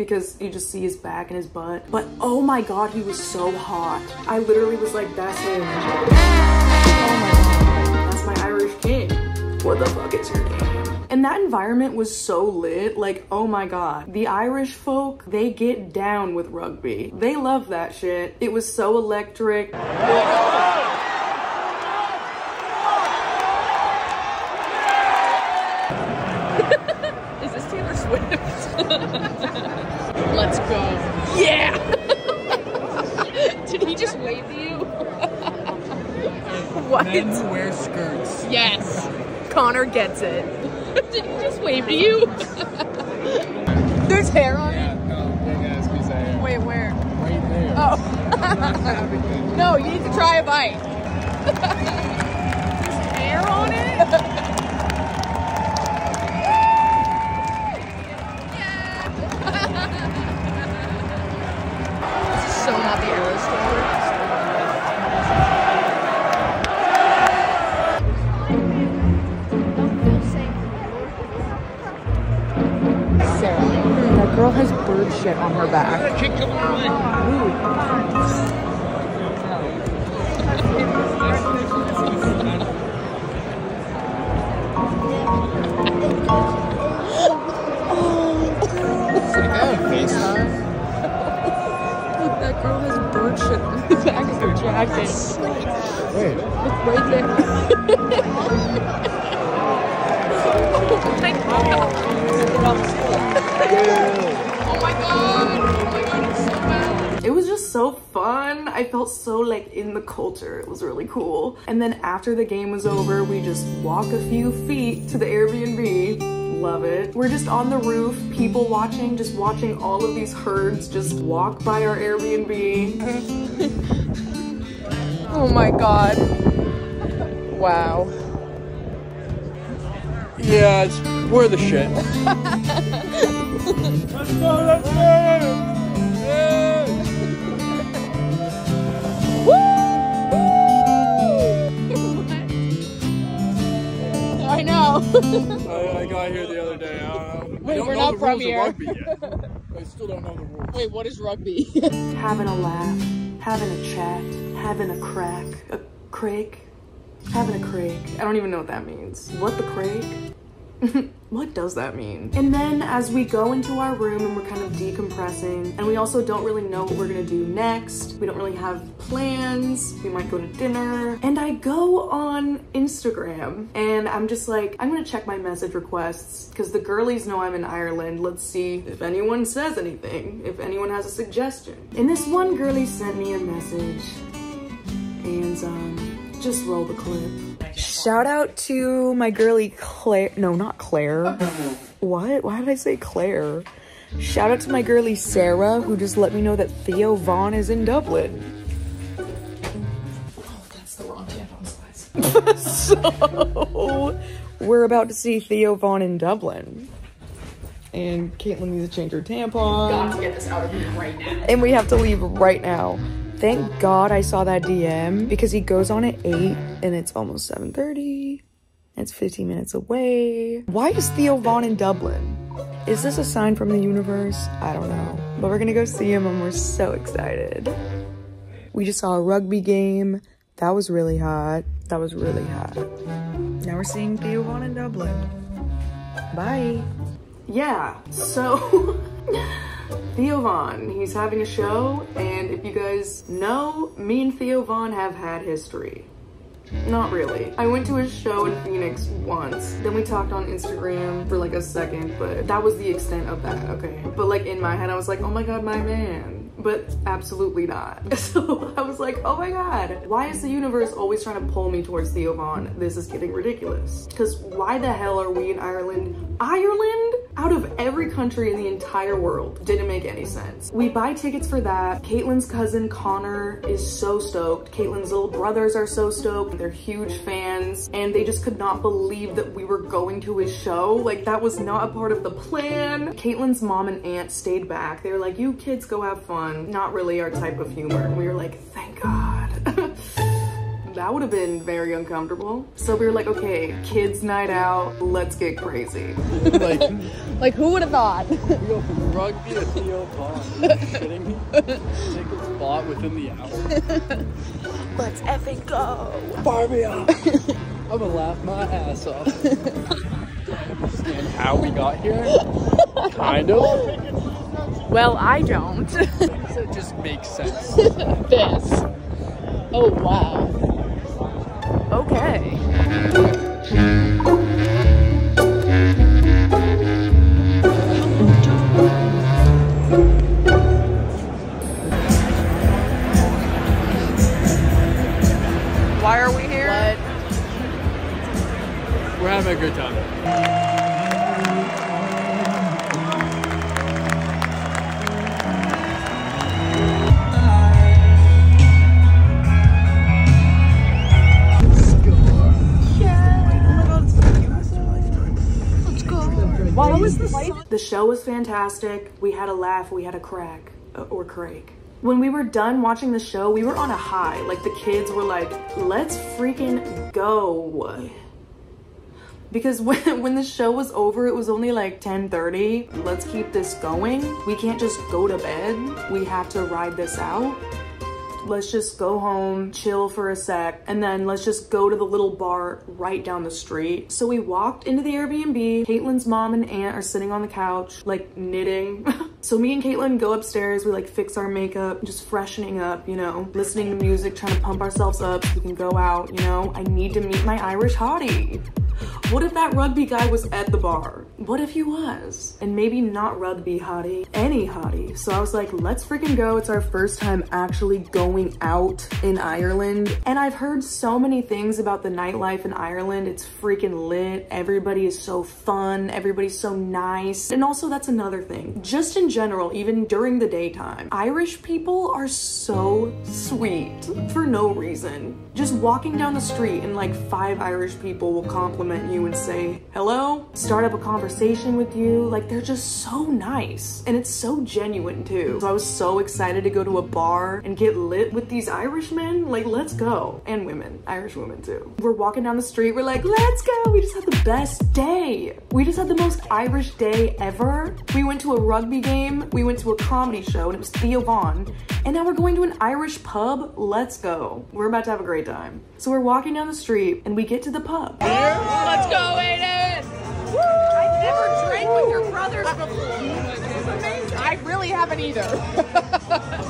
Because you just see his back and his butt. But oh my god, he was so hot. I literally was like, that's him. Oh my god. That's my Irish king. What the fuck is your name? And that environment was so lit. Like, oh my god. The Irish folk, they get down with rugby. They love that shit. It was so electric. *laughs* gets it. *laughs* Did he just wave to you? *laughs* There's hair on it? No, big ass piece of hair. Wait, where? Right there. Oh. *laughs* no, you need to try a bite. There's hair on it? Shit on her back. Look, that girl has bird shit on the back of her jacket. Wait. Look right there. oh my god. I felt so like in the culture. It was really cool. And then after the game was over, we just walk a few feet to the Airbnb. Love it. We're just on the roof, people watching, just watching all of these herds just walk by our Airbnb. *laughs* Oh my god. Wow. Yeah, it's we're the shit. *laughs* let's go, let's go! I. I, I got here the other day. I don't know. Wait, don't we're know not from here. *laughs* I still don't know the rules. Wait, what is rugby? *laughs* having a laugh, having a chat, having a crack, a crake, having a crake. I don't even know what that means. What the crake? *laughs* what does that mean? And then as we go into our room and we're kind of decompressing, and we also don't really know what we're gonna do next, we don't really have plans, we might go to dinner, and I go on Instagram and I'm just like, I'm gonna check my message requests because the girlies know I'm in Ireland. Let's see if anyone says anything, if anyone has a suggestion. And this one girlie sent me a message and um, just roll the clip. Shout out to my girly Claire. No, not Claire. What? Why did I say Claire? Shout out to my girly Sarah, who just let me know that Theo Von is in Dublin. Oh, that's the wrong so we're about to see Theo Von in Dublin. And Caitlin needs to change her tampon. Got to get this out of here right now. And we have to leave right now. Thank God I saw that DM because he goes on at 8 and it's almost 7.30. It's 15 minutes away. Why is Theo Von in Dublin? Is this a sign from the universe? I don't know. But we're gonna go see him and we're so excited. We just saw a rugby game. That was really hot. That was really hot. Now we're seeing Theo Von in Dublin. Bye. Yeah, so *laughs* Theo Von, he's having a show, and if you guys know, me and Theo Von have had history. Not really. I went to his show in Phoenix once. Then we talked on Instagram for like a second, but that was the extent of that, okay? But like in my head, I was like, oh my god, my man. But absolutely not. *laughs* So I was like, oh my god, why is the universe always trying to pull me towards Theo Von? This is getting ridiculous. Because why the hell are we in Ireland? Ireland? Out of every country in the entire world. Didn't make any sense. We buy tickets for that. Caitlin's cousin Connor is so stoked. Caitlin's little brothers are so stoked. They're huge fans and they just could not believe that we were going to his show. Like that was not a part of the plan. Caitlin's mom and aunt stayed back. They were like, you kids go have fun. Not really our type of humor. We were like, thank God. That would have been very uncomfortable. So we were like, okay, kids night out, let's get crazy. like, *laughs* Like, who would have thought? we go from rugby to Theo Von. Are you kidding me? Tickets bought within the hour. *laughs* Let's effing go. Barbie up. I'm gonna laugh my ass off. I *laughs* understand how we got here? Kind of. Well, I don't. Things that just makes sense. this. Oh, wow. Okay. Why are we here? We're having a good time. The show was fantastic. We had a laugh, we had a crack, uh, or Craig. When we were done watching the show, we were on a high. Like the kids were like, let's freaking go. Because *laughs* when, when the show was over, it was only like 10.30. Let's keep this going. We can't just go to bed. We have to ride this out. Let's just go home, chill for a sec, and then let's just go to the little bar right down the street. So we walked into the Airbnb. Caitlin's mom and aunt are sitting on the couch, like knitting. *laughs* so me and Caitlin go upstairs, we like fix our makeup, just freshening up, you know, listening to music, trying to pump ourselves up so we can go out, you know. I need to meet my Irish hottie. What if that rugby guy was at the bar? What if he was? And maybe not rugby hottie, any hottie. So I was like, let's freaking go. It's our first time actually going out in Ireland. And I've heard so many things about the nightlife in Ireland. It's freaking lit. Everybody is so fun. Everybody's so nice. And also that's another thing. Just in general, even during the daytime, Irish people are so sweet for no reason. Just walking down the street and like five Irish people will compliment you and say hello, start up a conversation with you. Like they're just so nice and it's so genuine too. So I was so excited to go to a bar and get lit with these Irish men. Like let's go. And women, Irish women too. We're walking down the street. We're like, let's go. We just had the best day. We just had the most Irish day ever. We went to a rugby game. We went to a comedy show and it was Theo Von. And now we're going to an Irish pub. Let's go. We're about to have a great time. So we're walking down the street and we get to the pub. Let's go, Aiden! I've never drank with your brothers before. I really haven't either. *laughs*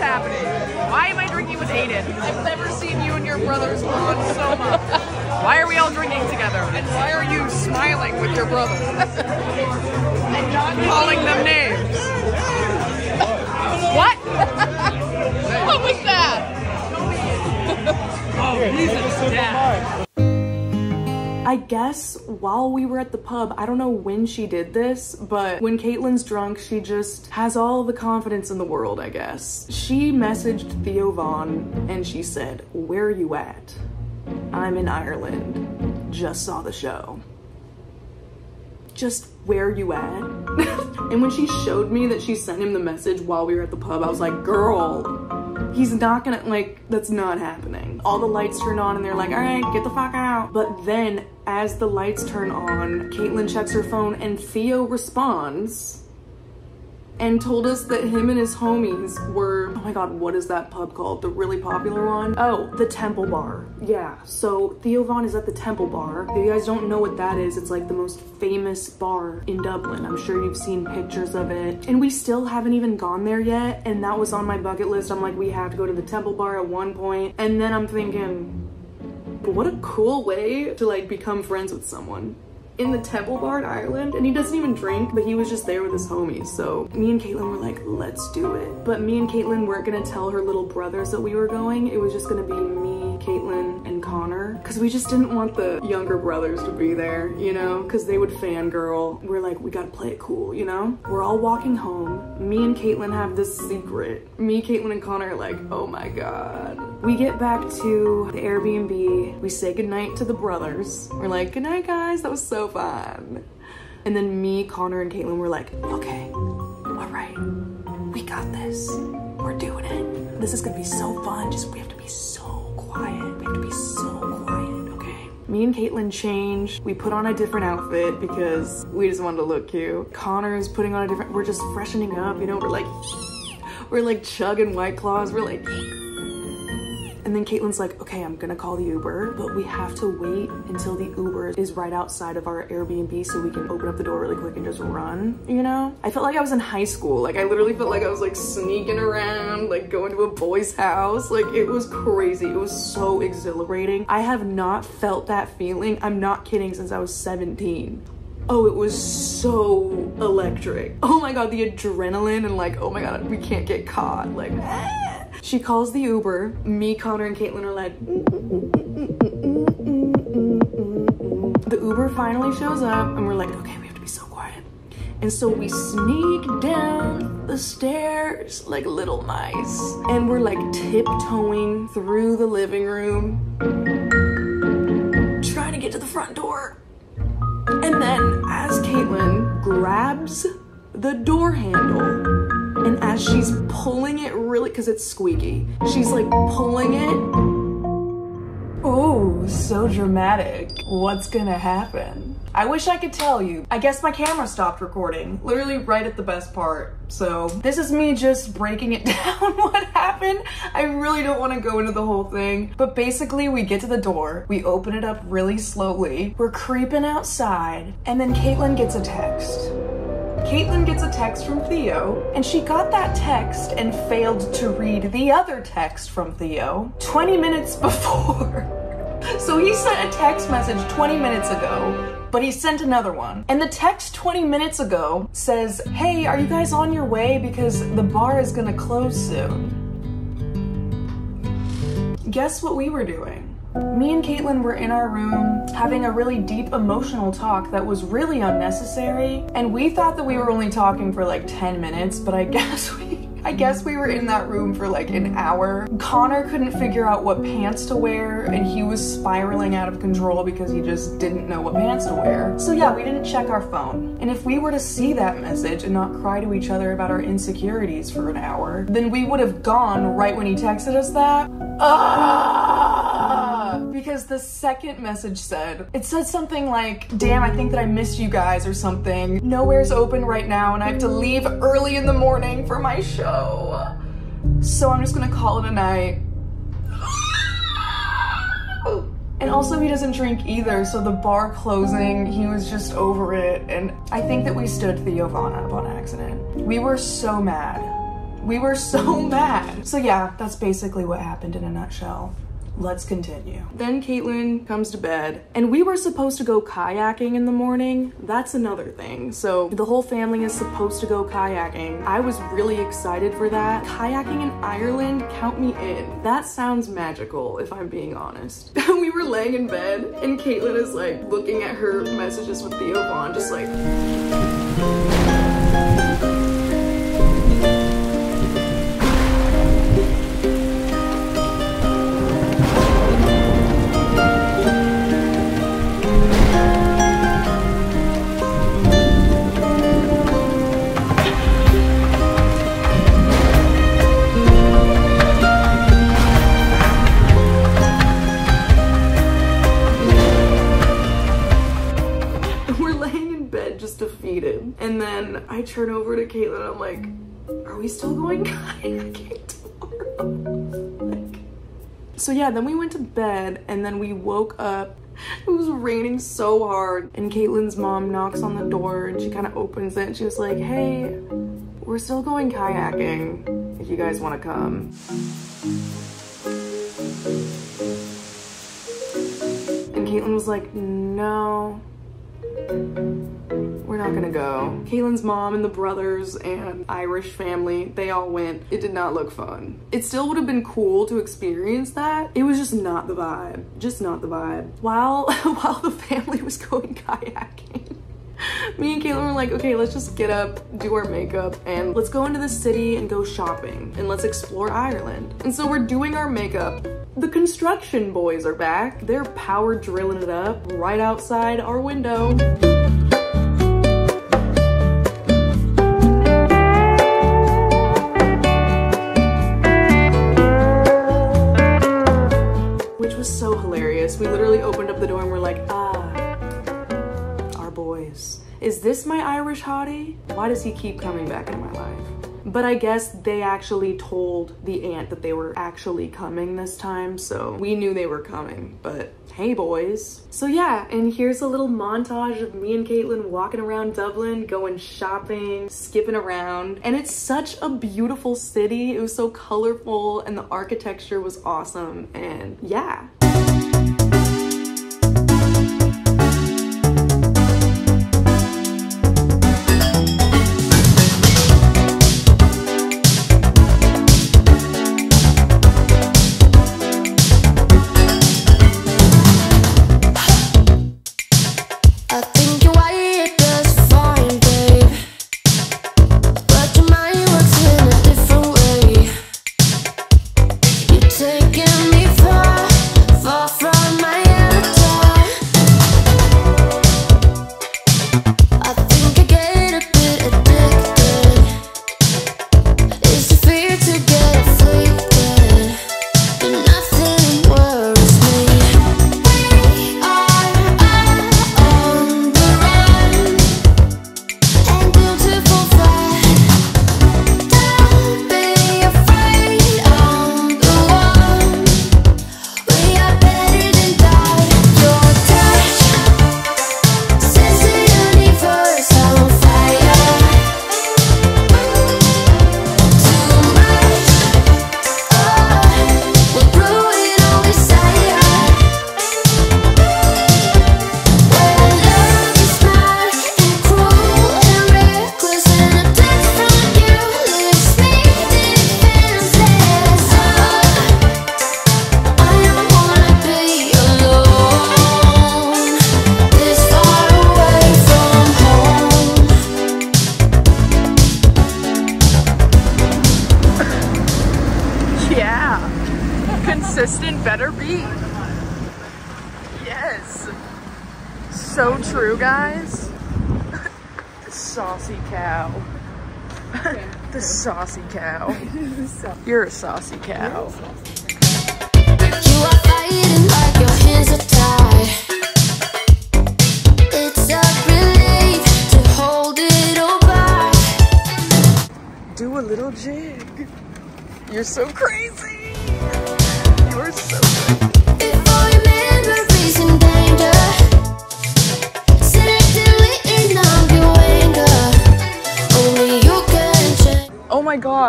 happening? Why am I drinking with Aiden? I've never seen you and your brothers bond so much. Why are we all drinking together? And why are you smiling with your brother? and not calling them names. What? *laughs* what was that? oh, Jesus, yeah. I guess while we were at the pub, I don't know when she did this, but when Caitlin's drunk, she just has all the confidence in the world, I guess. She messaged Theo Von and she said, Where are you at? I'm in Ireland. Just saw the show. Just where are you at? *laughs* and when she showed me that she sent him the message while we were at the pub, I was like, girl, he's not gonna, like, that's not happening. All the lights turn on and they're like, all right, get the fuck out. But then as the lights turn on, Caitlin checks her phone and Theo responds and told us that him and his homies were, oh my god, what is that pub called? The really popular one? Oh, the Temple Bar. Yeah, so Theo Von is at the Temple Bar. If you guys don't know what that is, it's like the most famous bar in Dublin. I'm sure you've seen pictures of it. And we still haven't even gone there yet, and that was on my bucket list. I'm like, we have to go to the Temple Bar at one point. And then I'm thinking, but what a cool way to like become friends with someone in the Temple Bar in Ireland and he doesn't even drink, but he was just there with his homies. So me and Caitlin were like, let's do it. But me and Caitlin weren't gonna tell her little brothers that we were going. It was just gonna be me, Caitlin, and Connor. Cause we just didn't want the younger brothers to be there, you know? Cause they would fangirl. We're like, we gotta play it cool, you know? We're all walking home. Me and Caitlin have this secret. Me, Caitlin, and Connor are like, oh my God. We get back to the Airbnb. We say goodnight to the brothers. We're like, good night guys, that was so fun. And then me, Connor, and Caitlin were like, okay, all right, we got this. We're doing it. This is gonna be so fun. Just, we have to be so quiet. We have to be so quiet, okay? Me and Caitlin change. We put on a different outfit because we just wanted to look cute. Connor is putting on a different, we're just freshening up, you know? We're like, *laughs* we're like chugging White Claws. We're like, *laughs* and then Caitlin's like, okay, I'm gonna call the Uber, but we have to wait until the Uber is right outside of our Airbnb so we can open up the door really quick and just run, you know? I felt like I was in high school. Like I literally felt like I was like sneaking around, like going to a boy's house. Like it was crazy. It was so exhilarating. I have not felt that feeling. I'm not kidding since I was 17. Oh, it was so electric. Oh my God, the adrenaline and like, oh my God, we can't get caught. Like, *laughs* she calls the Uber. Me, Connor, and Caitlin are like, the Uber finally shows up and we're like, okay, we have to be so quiet. And so we sneak down the stairs like little mice. And we're like tiptoeing through the living room, trying to get to the front door. And then as Caitlin grabs the door handle, and as she's pulling it really, because it's squeaky, she's like pulling it. Oh, so dramatic. What's gonna happen? I wish I could tell you. I guess my camera stopped recording, literally right at the best part. So this is me just breaking it *laughs* down what happened. I really don't want to go into the whole thing, but basically we get to the door, we open it up really slowly, we're creeping outside, and then Caitlin gets a text. Caitlin gets a text from Theo, and she got that text and failed to read the other text from Theo 20 minutes *laughs* before. So he sent a text message 20 minutes ago, but he sent another one. And the text 20 minutes ago says, Hey, are you guys on your way? Because the bar is gonna close soon. Guess what we were doing? Me and Caitlin were in our room having a really deep emotional talk that was really unnecessary. And we thought that we were only talking for like 10 minutes, but I *laughs* guess we I guess we were in that room for like an hour. Connor couldn't figure out what pants to wear and he was spiraling out of control because he just didn't know what pants to wear. So yeah, we didn't check our phone. And if we were to see that message and not cry to each other about our insecurities for an hour, then we would have gone right when he texted us that. Ah! Because the second message said, it said something like, damn, I think that I missed you guys or something. Nowhere's open right now and I have to leave early in the morning for my show. So I'm just gonna call it a night. And also he doesn't drink either, so the bar closing, he was just over it. And I think that we stood Theo Von up on accident. We were so mad. We were so *laughs* mad. So yeah, that's basically what happened in a nutshell. Let's continue. Then Caitlin comes to bed, and we were supposed to go kayaking in the morning. That's another thing. So the whole family is supposed to go kayaking. I was really excited for that. Kayaking in Ireland, count me in. That sounds magical, if I'm being honest. *laughs* we were laying in bed, and Caitlin is like looking at her messages with Theo Von, just like. And then I turn over to Caitlin, I'm like, are we still going kayaking tomorrow? Like- so yeah, then we went to bed and then we woke up. It was raining so hard. And Caitlin's mom knocks on the door and she kind of opens it and she was like, hey, we're still going kayaking if you guys want to come. And Caitlin was like, no, we're not gonna go. Caitlin's mom and the brothers and Irish family, they all went. It did not look fun. It still would have been cool to experience that. It was just not the vibe. Just not the vibe. While *laughs* while the family was going *laughs* kayaking. *laughs* Me and Caitlin were like, okay, let's just get up, do our makeup, and let's go into the city and go shopping, and let's explore Ireland. And so we're doing our makeup. The construction boys are back. They're power drilling it up right outside our window. Which was so hilarious. We literally opened up the door and we're like. Is this my Irish hottie? Why does he keep coming back into my life? But I guess they actually told the aunt that they were actually coming this time, so we knew they were coming, but hey boys. So yeah, and here's a little montage of me and Caitlin walking around Dublin, going shopping, skipping around, and it's such a beautiful city. It was so colorful and the architecture was awesome, and yeah.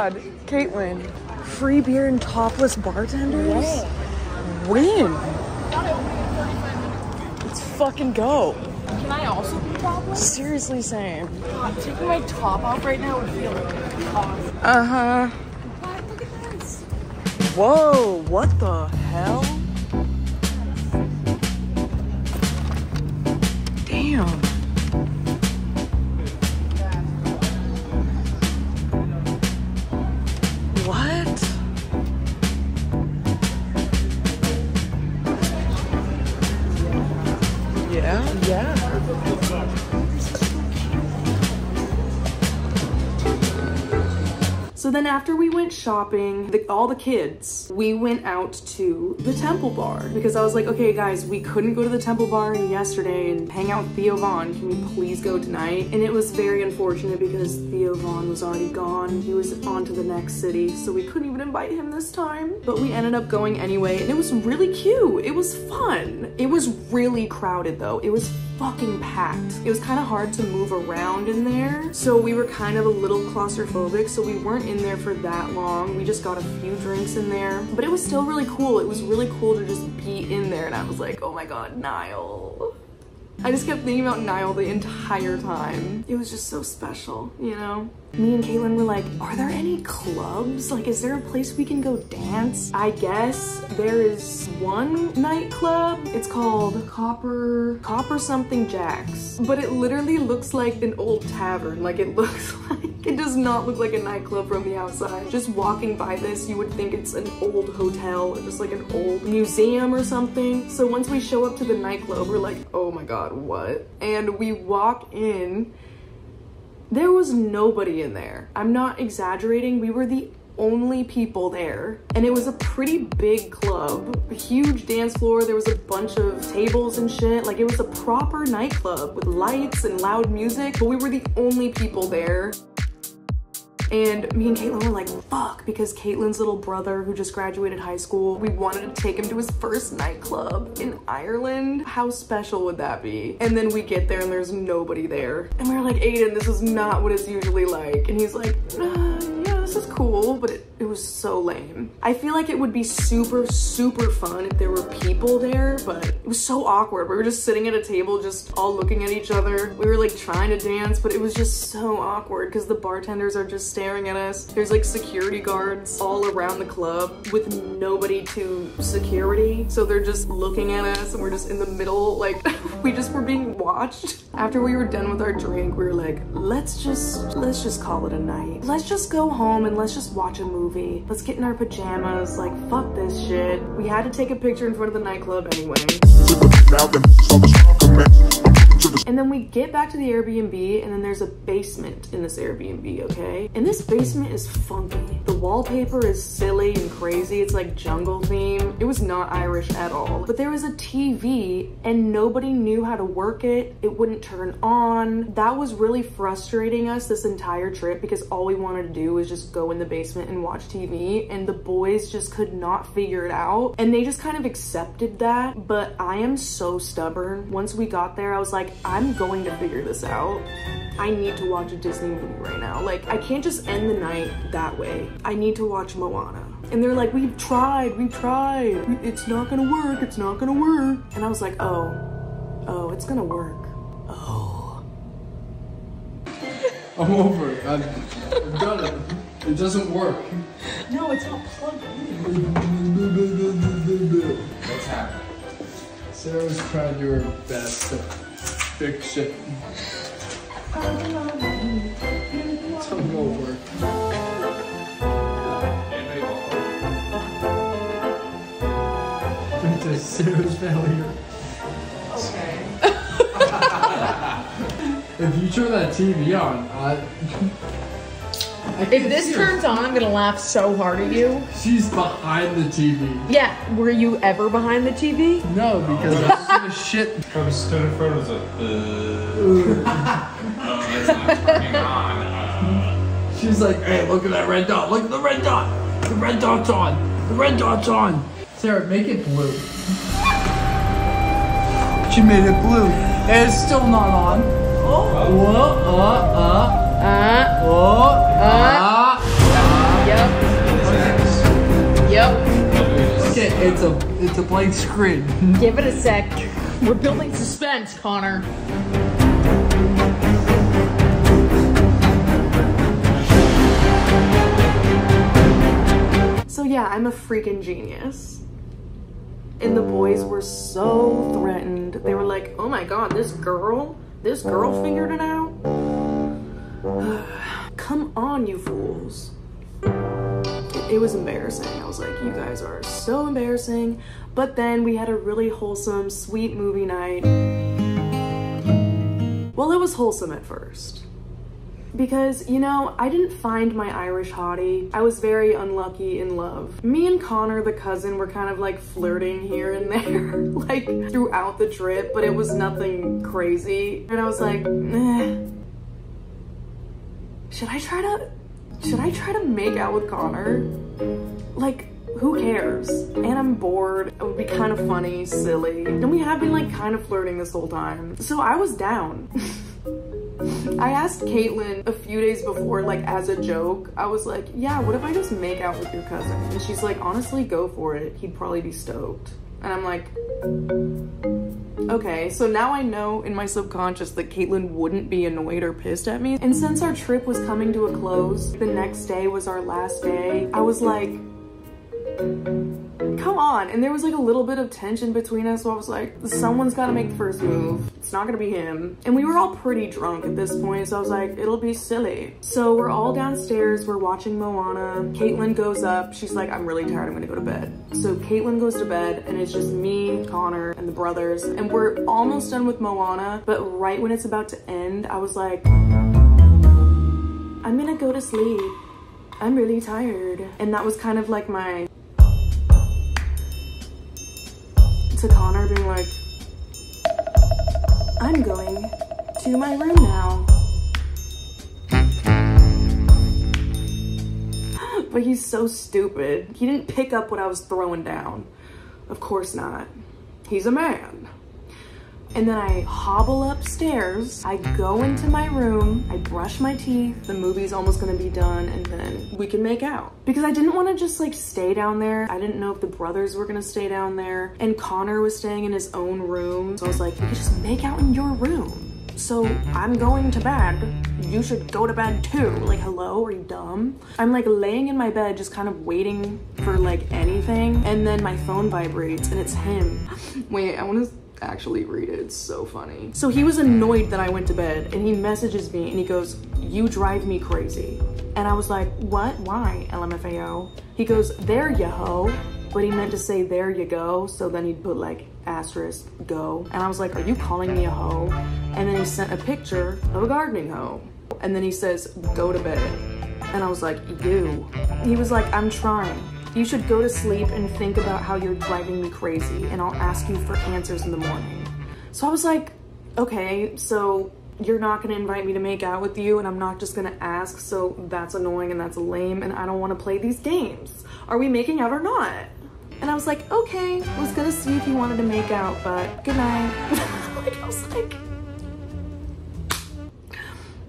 God, Caitlin. Free beer and topless bartenders? win. Let's fucking go. Can I also be topless? Seriously, same. I'm taking my top off right now would feel awesome. Uh huh. What? Look at this. Whoa, what the hell? Damn. After we went shopping, the, all the kids, we went out to the Temple Bar because I was like, okay guys, we couldn't go to the Temple Bar yesterday and hang out with Theo Von. Can we please go tonight? And it was very unfortunate because Theo Von was already gone. He was on to the next city, so we couldn't even invite him this time. But we ended up going anyway, and it was really cute. It was fun. It was really crowded though. It was fucking packed. It was kind of hard to move around in there. So we were kind of a little claustrophobic, so we weren't in there for that long. We just got a few drinks in there, but it was still really cool. It was really cool to just be in there and I was like, oh my god, Niall. I just kept thinking about Niall the entire time. It was just so special, you know? Me and Caitlin were like, are there any clubs? Like, is there a place we can go dance? I guess there is one nightclub. It's called Copper, Copper something Jacks. But it literally looks like an old tavern. Like, it *laughs* looks like, it does not look like a nightclub from the outside. Just walking by this, you would think it's an old hotel or just like an old museum or something. So once we show up to the nightclub, we're like, oh my god, what? And we walk in there was nobody in there. I'm not exaggerating. We were the only people there. And it was a pretty big club, a huge dance floor. There was a bunch of tables and shit. Like it was a proper nightclub with lights and loud music, but we were the only people there. And me and Caitlin were like, fuck, because Caitlin's little brother who just graduated high school, we wanted to take him to his first nightclub in Ireland. How special would that be? And then we get there and there's nobody there. And we are like, Aiden, this is not what it's usually like. And he's like, is cool, but it, it was so lame. I feel like it would be super, super fun if there were people there, but it was so awkward. We were just sitting at a table, just all looking at each other. We were like trying to dance, but it was just so awkward because the bartenders are just staring at us. There's like security guards all around the club with nobody to security. So they're just looking at us and we're just in the middle, like *laughs* we just were being watched. After we were done with our drink, we were like, let's just, let's just call it a night. Let's just go home and let's just watch a movie. Let's get in our pajamas, like fuck this shit. We had to take a picture in front of the nightclub anyway. And then we get back to the Airbnb and then there's a basement in this Airbnb, okay? And this basement is funky. Wallpaper is silly and crazy. It's like jungle theme. It was not Irish at all. But there was a TV and nobody knew how to work it. It wouldn't turn on. That was really frustrating us this entire trip because all we wanted to do was just go in the basement and watch TV and the boys just could not figure it out. And they just kind of accepted that. But I am so stubborn. Once we got there, I was like, I'm going to figure this out. I need to watch a Disney movie right now. Like, I can't just end the night that way. Need to watch Moana. And they're like, we've tried, we've tried. It's not gonna work, it's not gonna work. And I was like, oh, oh, it's gonna work. Oh. I'm over it. I've, I've done it. It doesn't work. No, it's not plugged in. What's happening? Sarah's trying to do her best to fix it. It's not To Sarah's failure. Okay. If you turn that TV on, I. I If this see her. turns on, I'm gonna laugh so hard at you. She's behind the TV. Yeah, were you ever behind the TV? No, because I was gonna shit. Travis stood in front of us like, uh, it's *laughs* not turning on. Uh, She's like, hey, look at that red dot. Look at the red dot. The red dot's on. The red dot's on. Sarah, make it blue. She made it blue. And it's still not on. Oh. Whoa, uh, uh. Uh, Whoa, Uh. uh. yep. Yep. Okay. It's a it's a blank screen. Give it a sec. We're building suspense, Connor. So yeah, I'm a freaking genius. And the boys were so threatened. They were like, oh my god, this girl, this girl figured it out? *sighs* Come on, you fools. It was embarrassing. I was like, you guys are so embarrassing. But then we had a really wholesome, sweet movie night. Well, it was wholesome at first. Because, you know, I didn't find my Irish hottie. I was very unlucky in love. Me and Connor, the cousin, were kind of like flirting here and there, *laughs* like throughout the trip, but it was nothing crazy. And I was like, eh. Should I try to, should I try to make out with Connor? Like, who cares? And I'm bored. It would be kind of funny, silly. And we have been like kind of flirting this whole time. So I was down. *laughs* I asked Caitlin a few days before, like as a joke, I was like, yeah, what if I just make out with your cousin? And she's like, honestly, go for it. He'd probably be stoked. And I'm like, okay, so now I know in my subconscious that Caitlin wouldn't be annoyed or pissed at me. And since our trip was coming to a close, the next day was our last day, I was like, come on. And there was like a little bit of tension between us. So I was like, someone's got to make the first move. It's not to be him. And we were all pretty drunk at this point. So I was like, it'll be silly. So we're all downstairs. We're watching Moana. Caitlin goes up. She's like, I'm really tired. I'm to go to bed. So Caitlin goes to bed and it's just me, Connor, and the brothers. And we're almost done with Moana. But right when it's about to end, I was like, I'm to go to sleep. I'm really tired. And that was kind of like my to Connor being like, I'm going to my room now. *gasps* But he's so stupid. He didn't pick up what I was throwing down. Of course not. He's a man. And then I hobble upstairs, I go into my room, I brush my teeth, the movie's almost gonna be done, and then we can make out. Because I didn't wanna just like stay down there. I didn't know if the brothers were gonna stay down there. And Connor was staying in his own room. So I was like, we could just make out in your room. So I'm going to bed. You should go to bed too. Like, hello, are you dumb? I'm like laying in my bed, just kind of waiting for like anything. And then my phone vibrates and it's him. *gasps* Wait, I wanna actually read it. It's so funny. So he was annoyed that I went to bed and he messages me and he goes, you drive me crazy. And I was like, what? Why? LMFAO. He goes, there you ho. But he meant to say, there you go. So then he'd put like asterisk go. And I was like, are you calling me a hoe? And then he sent a picture of a gardening hoe. And then he says, go to bed. And I was like, you. He was like, I'm trying. You should go to sleep and think about how you're driving me crazy, and I'll ask you for answers in the morning. So I was like, okay, so you're not gonna invite me to make out with you, and I'm not just gonna ask, so that's annoying and that's lame, and I don't wanna play these games. Are we making out or not? And I was like, okay, was gonna see if you wanted to make out, but good night. *laughs* like, I was like,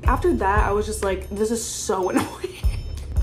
after that, I was just like, this is so *laughs* annoying.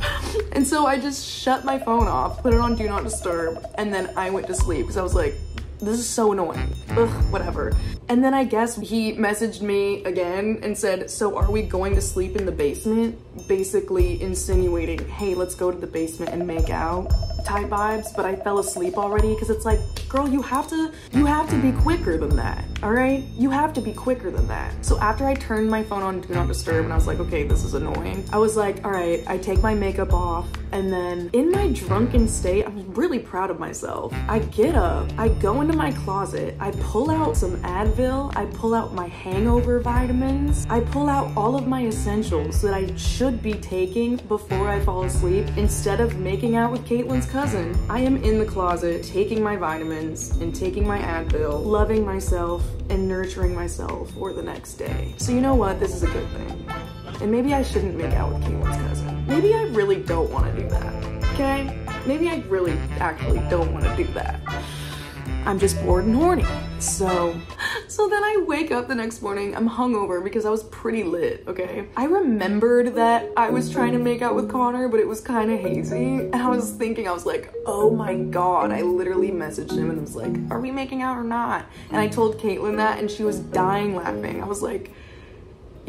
*laughs* and so I just shut my phone off, put it on do not disturb, and then I went to sleep because I was like, this is so annoying. Ugh, whatever. And then I guess he messaged me again and said, so are we going to sleep in the basement? Basically insinuating, hey, let's go to the basement and make out type vibes, but I fell asleep already because it's like, girl, you have to, you have to be quicker than that, all right? You have to be quicker than that. So after I turned my phone on Do Not Disturb and I was like, okay, this is annoying. I was like, all right, I take my makeup off and then in my drunken state, I'm really proud of myself. I get up, I go into my closet, I pull out some Advil, I pull out my hangover vitamins, I pull out all of my essentials that I should be taking before I fall asleep instead of making out with Caitlin's cousin. I am in the closet taking my vitamins and taking my Advil, loving myself and nurturing myself for the next day. So you know what? This is a good thing. And maybe I shouldn't make out with Caitlin's cousin. Maybe I really don't want to do that, okay? Maybe I really actually don't want to do that. I'm just bored and horny. So, *gasps* so then I wake up the next morning, I'm hungover because I was pretty lit, okay? I remembered that I was trying to make out with Connor, but it was kind of hazy. And I was thinking, I was like, oh my God. I literally messaged him and was like, are we making out or not? And I told Caitlin that and she was dying laughing. I was like,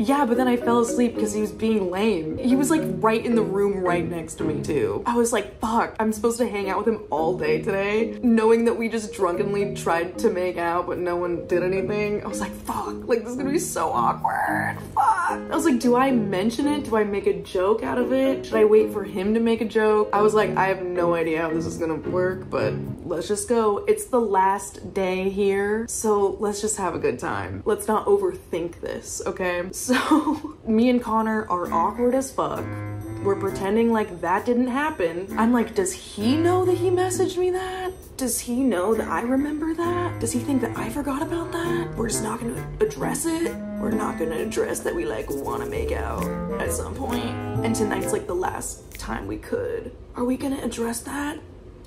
yeah, but then I fell asleep because he was being lame. He was like right in the room right next to me too. I was like, fuck, I'm supposed to hang out with him all day today, knowing that we just drunkenly tried to make out, but no one did anything. I was like, fuck, like this is gonna be so awkward. Fuck. I was like, do I mention it? Do I make a joke out of it? Should I wait for him to make a joke? I was like, I have no idea how this is gonna work, but let's just go. It's the last day here, so let's just have a good time. Let's not overthink this, okay? *laughs* So me and Connor are awkward as fuck. We're pretending like that didn't happen. I'm like, does he know that he messaged me that? Does he know that I remember that? Does he think that I forgot about that? We're just not gonna address it. We're not gonna address that we like wanna make out at some point. And tonight's like the last time we could. Are we gonna address that?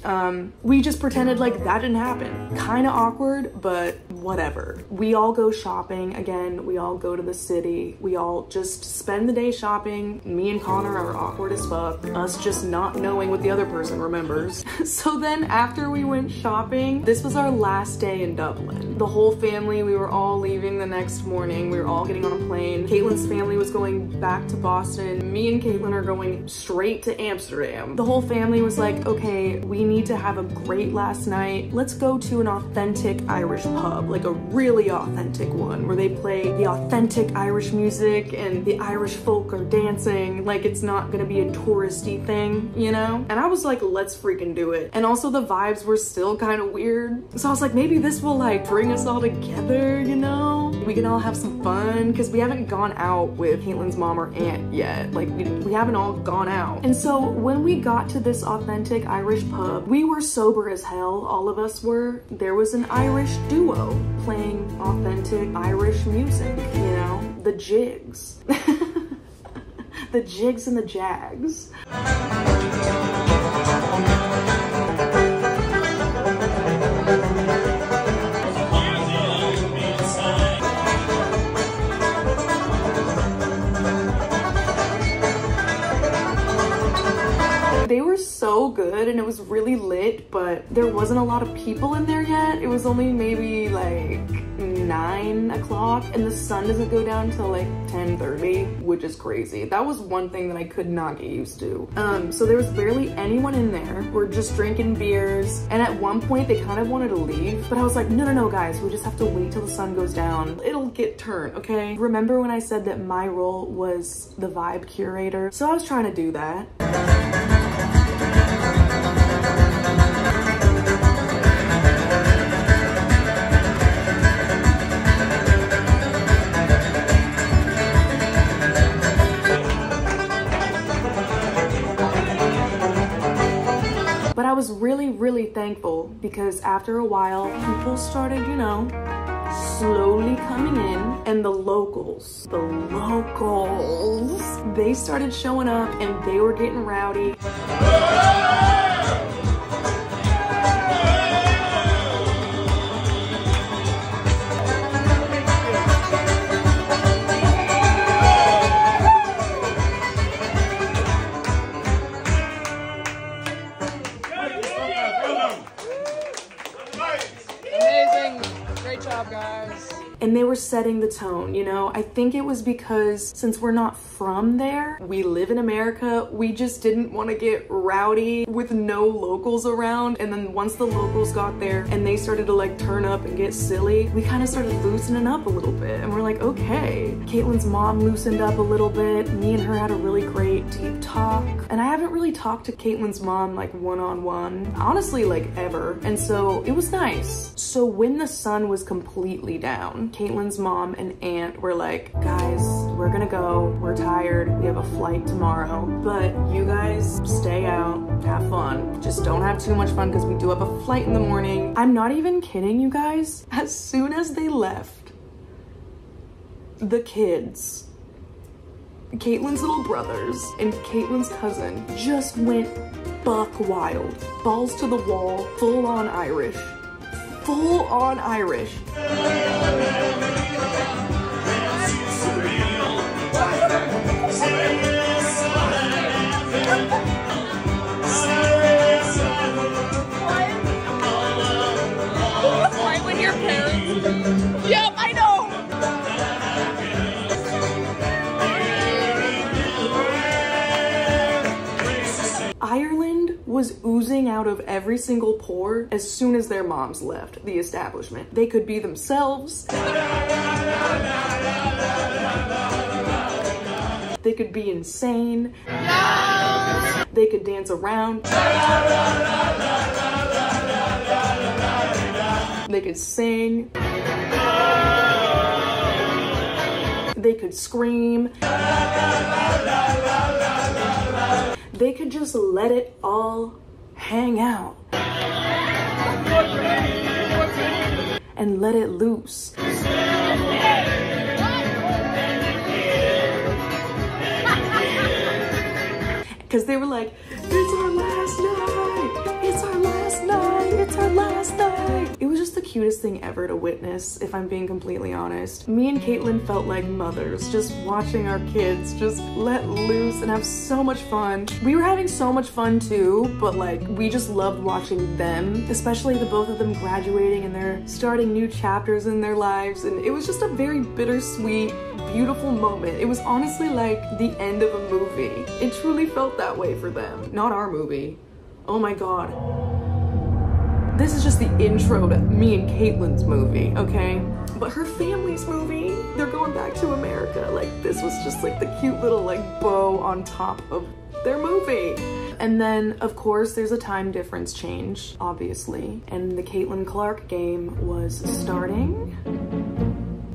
Um, we just pretended like that didn't happen. Kind of awkward, but whatever. We all go shopping again. We all go to the city. We all just spend the day shopping. Me and Connor are awkward as fuck. Us just not knowing what the other person remembers. *laughs* so then after we went shopping, this was our last day in Dublin. The whole family, we were all leaving the next morning. We were all getting on a plane. Caitlin's family was going back to Boston. Me and Caitlin are going straight to Amsterdam. The whole family was like, okay, we need to have a great last night. Let's go to an authentic Irish pub, like a really authentic one where they play the authentic Irish music and the Irish folk are dancing like it's not gonna be a touristy thing, you know? And I was like, let's freaking do it. And also the vibes were still kind of weird. So I was like, maybe this will like bring us all together, you know? We can all have some fun because we haven't gone out with Caitlin's mom or aunt yet. Like we, we haven't all gone out. And so when we got to this authentic Irish pub, we were sober as hell, all of us were. There was an Irish duo playing authentic Irish music, you know? The jigs. *laughs* the jigs and the jags. They were so good and it was really lit, but there wasn't a lot of people in there yet. It was only maybe like nine o'clock and the sun doesn't go down until like 10.30, which is crazy. That was one thing that I could not get used to. Um, so there was barely anyone in there. We're just drinking beers. And at one point they kind of wanted to leave, but I was like, no, no, no, guys, we just have to wait till the sun goes down. It'll get turned, okay? Remember when I said that my role was the vibe curator? So I was trying to do that. Thankful because after a while, people started, you know, slowly coming in and the locals, the locals, they started showing up and they were getting rowdy. And they were setting the tone, you know? I think it was because since we're not from there, we live in America, we just didn't want to get rowdy with no locals around. And then once the locals got there and they started to like turn up and get silly, we kind of started loosening up a little bit. And we're like, okay. Caitlin's mom loosened up a little bit. Me and her had a really great deep talk. And I haven't really talked to Caitlin's mom like one-on-one, honestly, like ever. And so it was nice. So when the sun was completely down, Caitlin's mom and aunt were like, guys, we're gonna go. We're tired. We have a flight tomorrow. But you guys stay out, have fun. Just don't have too much fun because we do have a flight in the morning. I'm not even kidding you guys. As soon as they left, the kids, Caitlin's little brothers and Caitlin's cousin just went buck wild. Balls to the wall, full on Irish full on Irish. Was oozing out of every single pore as soon as their moms left the establishment. They could be themselves. They could be insane. They could dance around. They could sing. They could scream. They could just let it all hang out. And let it loose. *laughs* Because they were like, it's our last night! It's our last night! It's our last night! It was just the cutest thing ever to witness, if I'm being completely honest. Me and Caitlin felt like mothers, just watching our kids just let loose and have so much fun. We were having so much fun too, but like, we just loved watching them, especially the both of them graduating and they're starting new chapters in their lives, and it was just a very bittersweet, beautiful moment. It was honestly like the end of a movie. It truly felt that way for them. Not our movie. Oh my god. This is just the intro to me and Caitlin's movie, okay? But her family's movie, they're going back to America. Like, this was just like the cute little like bow on top of their movie. And then, of course, there's a time difference change, obviously. And the Caitlin Clark game was starting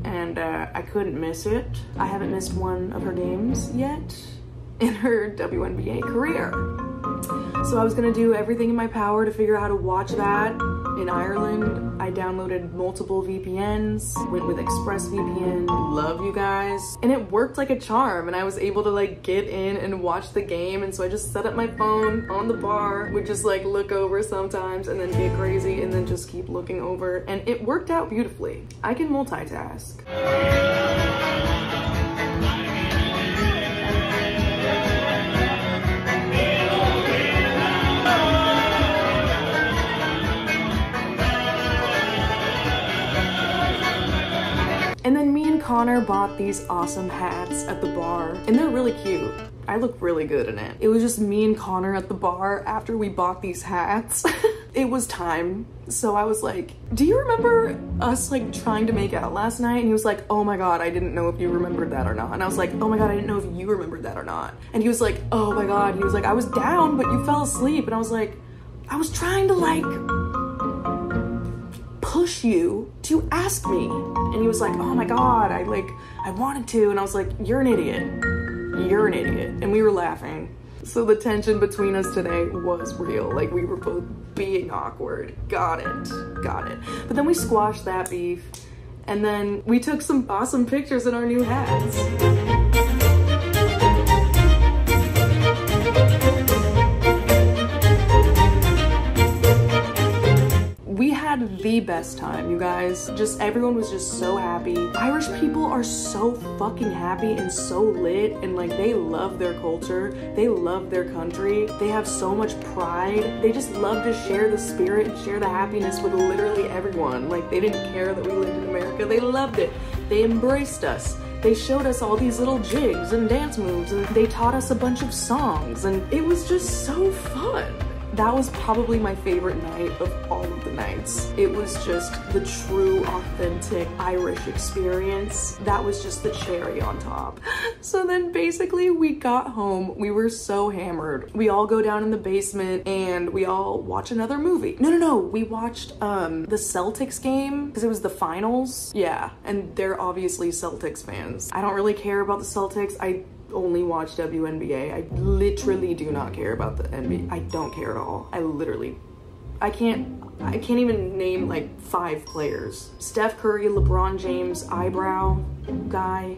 and uh, I couldn't miss it. I haven't missed one of her games yet in her WNBA career. So I was gonna do everything in my power to figure out how to watch that in Ireland. I downloaded multiple VPNs, went with ExpressVPN, love you guys. And it worked like a charm and I was able to like get in and watch the game. And so I just set up my phone on the bar, would just like look over sometimes and then get crazy and then just keep looking over. And it worked out beautifully. I can multitask. And then me and Connor bought these awesome hats at the bar, and they're really cute. I look really good in it. It was just me and Connor at the bar after we bought these hats. *laughs* it was time. So I was like, do you remember us like trying to make out last night? And he was like, oh my God, I didn't know if you remembered that or not. And I was like, oh my God, I didn't know if you remembered that or not. And he was like, oh my God. He was like, I was down, but you fell asleep. And I was like, I was trying to like push you to ask me. And he was like, oh my God, I like, I wanted to. And I was like, you're an idiot. You're an idiot. And we were laughing. So the tension between us today was real. Like we were both being awkward. Got it. Got it. But then we squashed that beef. And then we took some awesome pictures in our new hats. Had the best time, you guys. Just everyone was just so happy. Irish people are so fucking happy and so lit and like they love their culture. They love their country. They have so much pride. They just love to share the spirit and share the happiness with literally everyone. Like they didn't care that we lived in America. They loved it. They embraced us. They showed us all these little jigs and dance moves and they taught us a bunch of songs and it was just so fun. That was probably my favorite night of all of the nights. It was just the true, authentic Irish experience. That was just the cherry on top. So then basically we got home. We were so hammered. We all go down in the basement and we all watch another movie. No, no, no. We watched um, the Celtics game because it was the finals. Yeah, and they're obviously Celtics fans. I don't really care about the Celtics. I only watch WNBA. I literally do not care about the NBA. Mm. I don't care at all. I literally, I can't, I can't even name like five players. Steph Curry, LeBron James, eyebrow guy,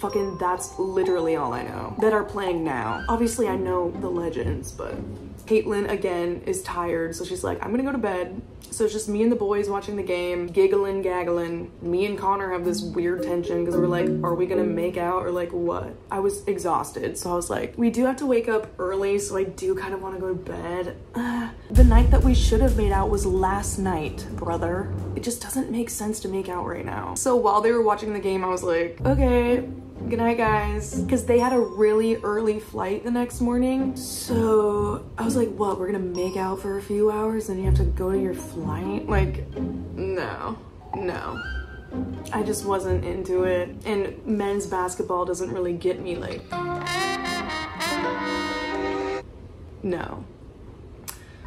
Fucking that's literally all I know that are playing now. Obviously I know the legends, but Caitlin again is tired, so she's like, I'm gonna go to bed. So it's just me and the boys watching the game, giggling, gaggling. Me and Connor have this weird tension because we're like, are we gonna make out or like what? I was exhausted, so I was like, we do have to wake up early, so I do kind of want to go to bed. *sighs* The night that we should have made out was last night, brother. It just doesn't make sense to make out right now. So while they were watching the game, I was like, okay, good night guys. Because they had a really early flight the next morning so i was like what? We're gonna make out for a few hours and you have to go to your flight? Like no no. I just wasn't into it. And men's basketball doesn't really get me like no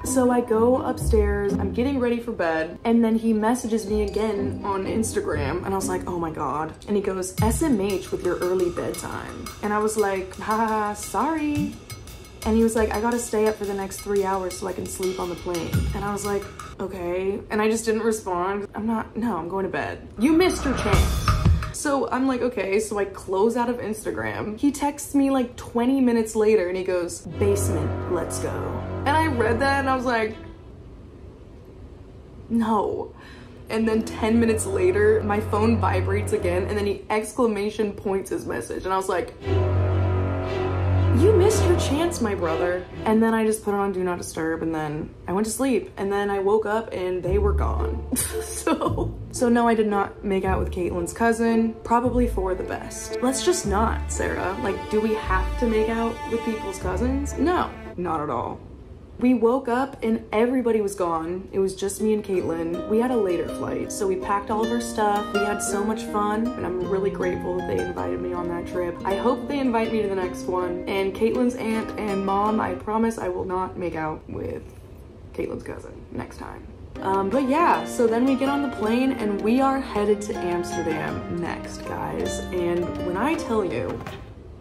so I go upstairs, I'm getting ready for bed, and then he messages me again on Instagram, and I was like, oh my god. And he goes, SMH with your early bedtime. And I was like, haha, sorry. And he was like, I gotta stay up for the next three hours so I can sleep on the plane. And I was like, okay. And I just didn't respond. I'm not, no, I'm going to bed. You missed your chance. So I'm like, okay, so I close out of Instagram. He texts me like 20 minutes later and he goes, basement, let's go. And I read that and I was like, no. And then 10 minutes later, my phone vibrates again and then he exclamation points his message. And I was like, you missed your chance, my brother. And then I just put it on Do Not Disturb and then I went to sleep. And then I woke up and they were gone. *laughs* so, so no, I did not make out with Caitlin's cousin, probably for the best. Let's just not, Sarah. Like, do we have to make out with people's cousins? No, not at all. We woke up and everybody was gone. It was just me and Caitlin. We had a later flight, so we packed all of our stuff. We had so much fun, and I'm really grateful that they invited me on that trip. I hope they invite me to the next one. And Caitlin's aunt and mom, I promise I will not make out with Caitlin's cousin next time. Um, but yeah, so then we get on the plane and we are headed to Amsterdam next, guys. And when I tell you,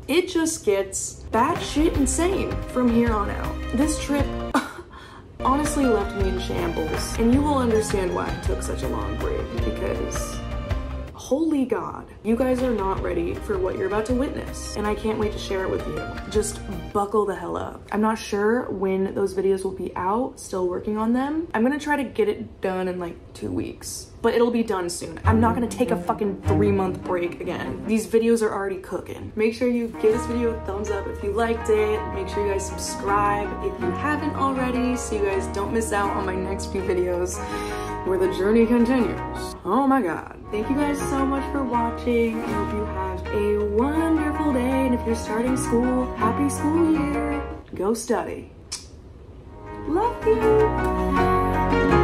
it just gets batshit insane from here on out. This trip *laughs* honestly left me in shambles, and you will understand why I took such a long break because holy god, you guys are not ready for what you're about to witness, and I can't wait to share it with you. Just buckle the hell up. I'm not sure when those videos will be out, still working on them. I'm gonna try to get it done in like two weeks but it'll be done soon. I'm not gonna take a fucking three month break again. These videos are already cooking. Make sure you give this video a thumbs up if you liked it. Make sure you guys subscribe if you haven't already so you guys don't miss out on my next few videos where the journey continues. Oh my god. Thank you guys so much for watching. I hope you have a wonderful day. And if you're starting school, happy school year. Go study. Love you.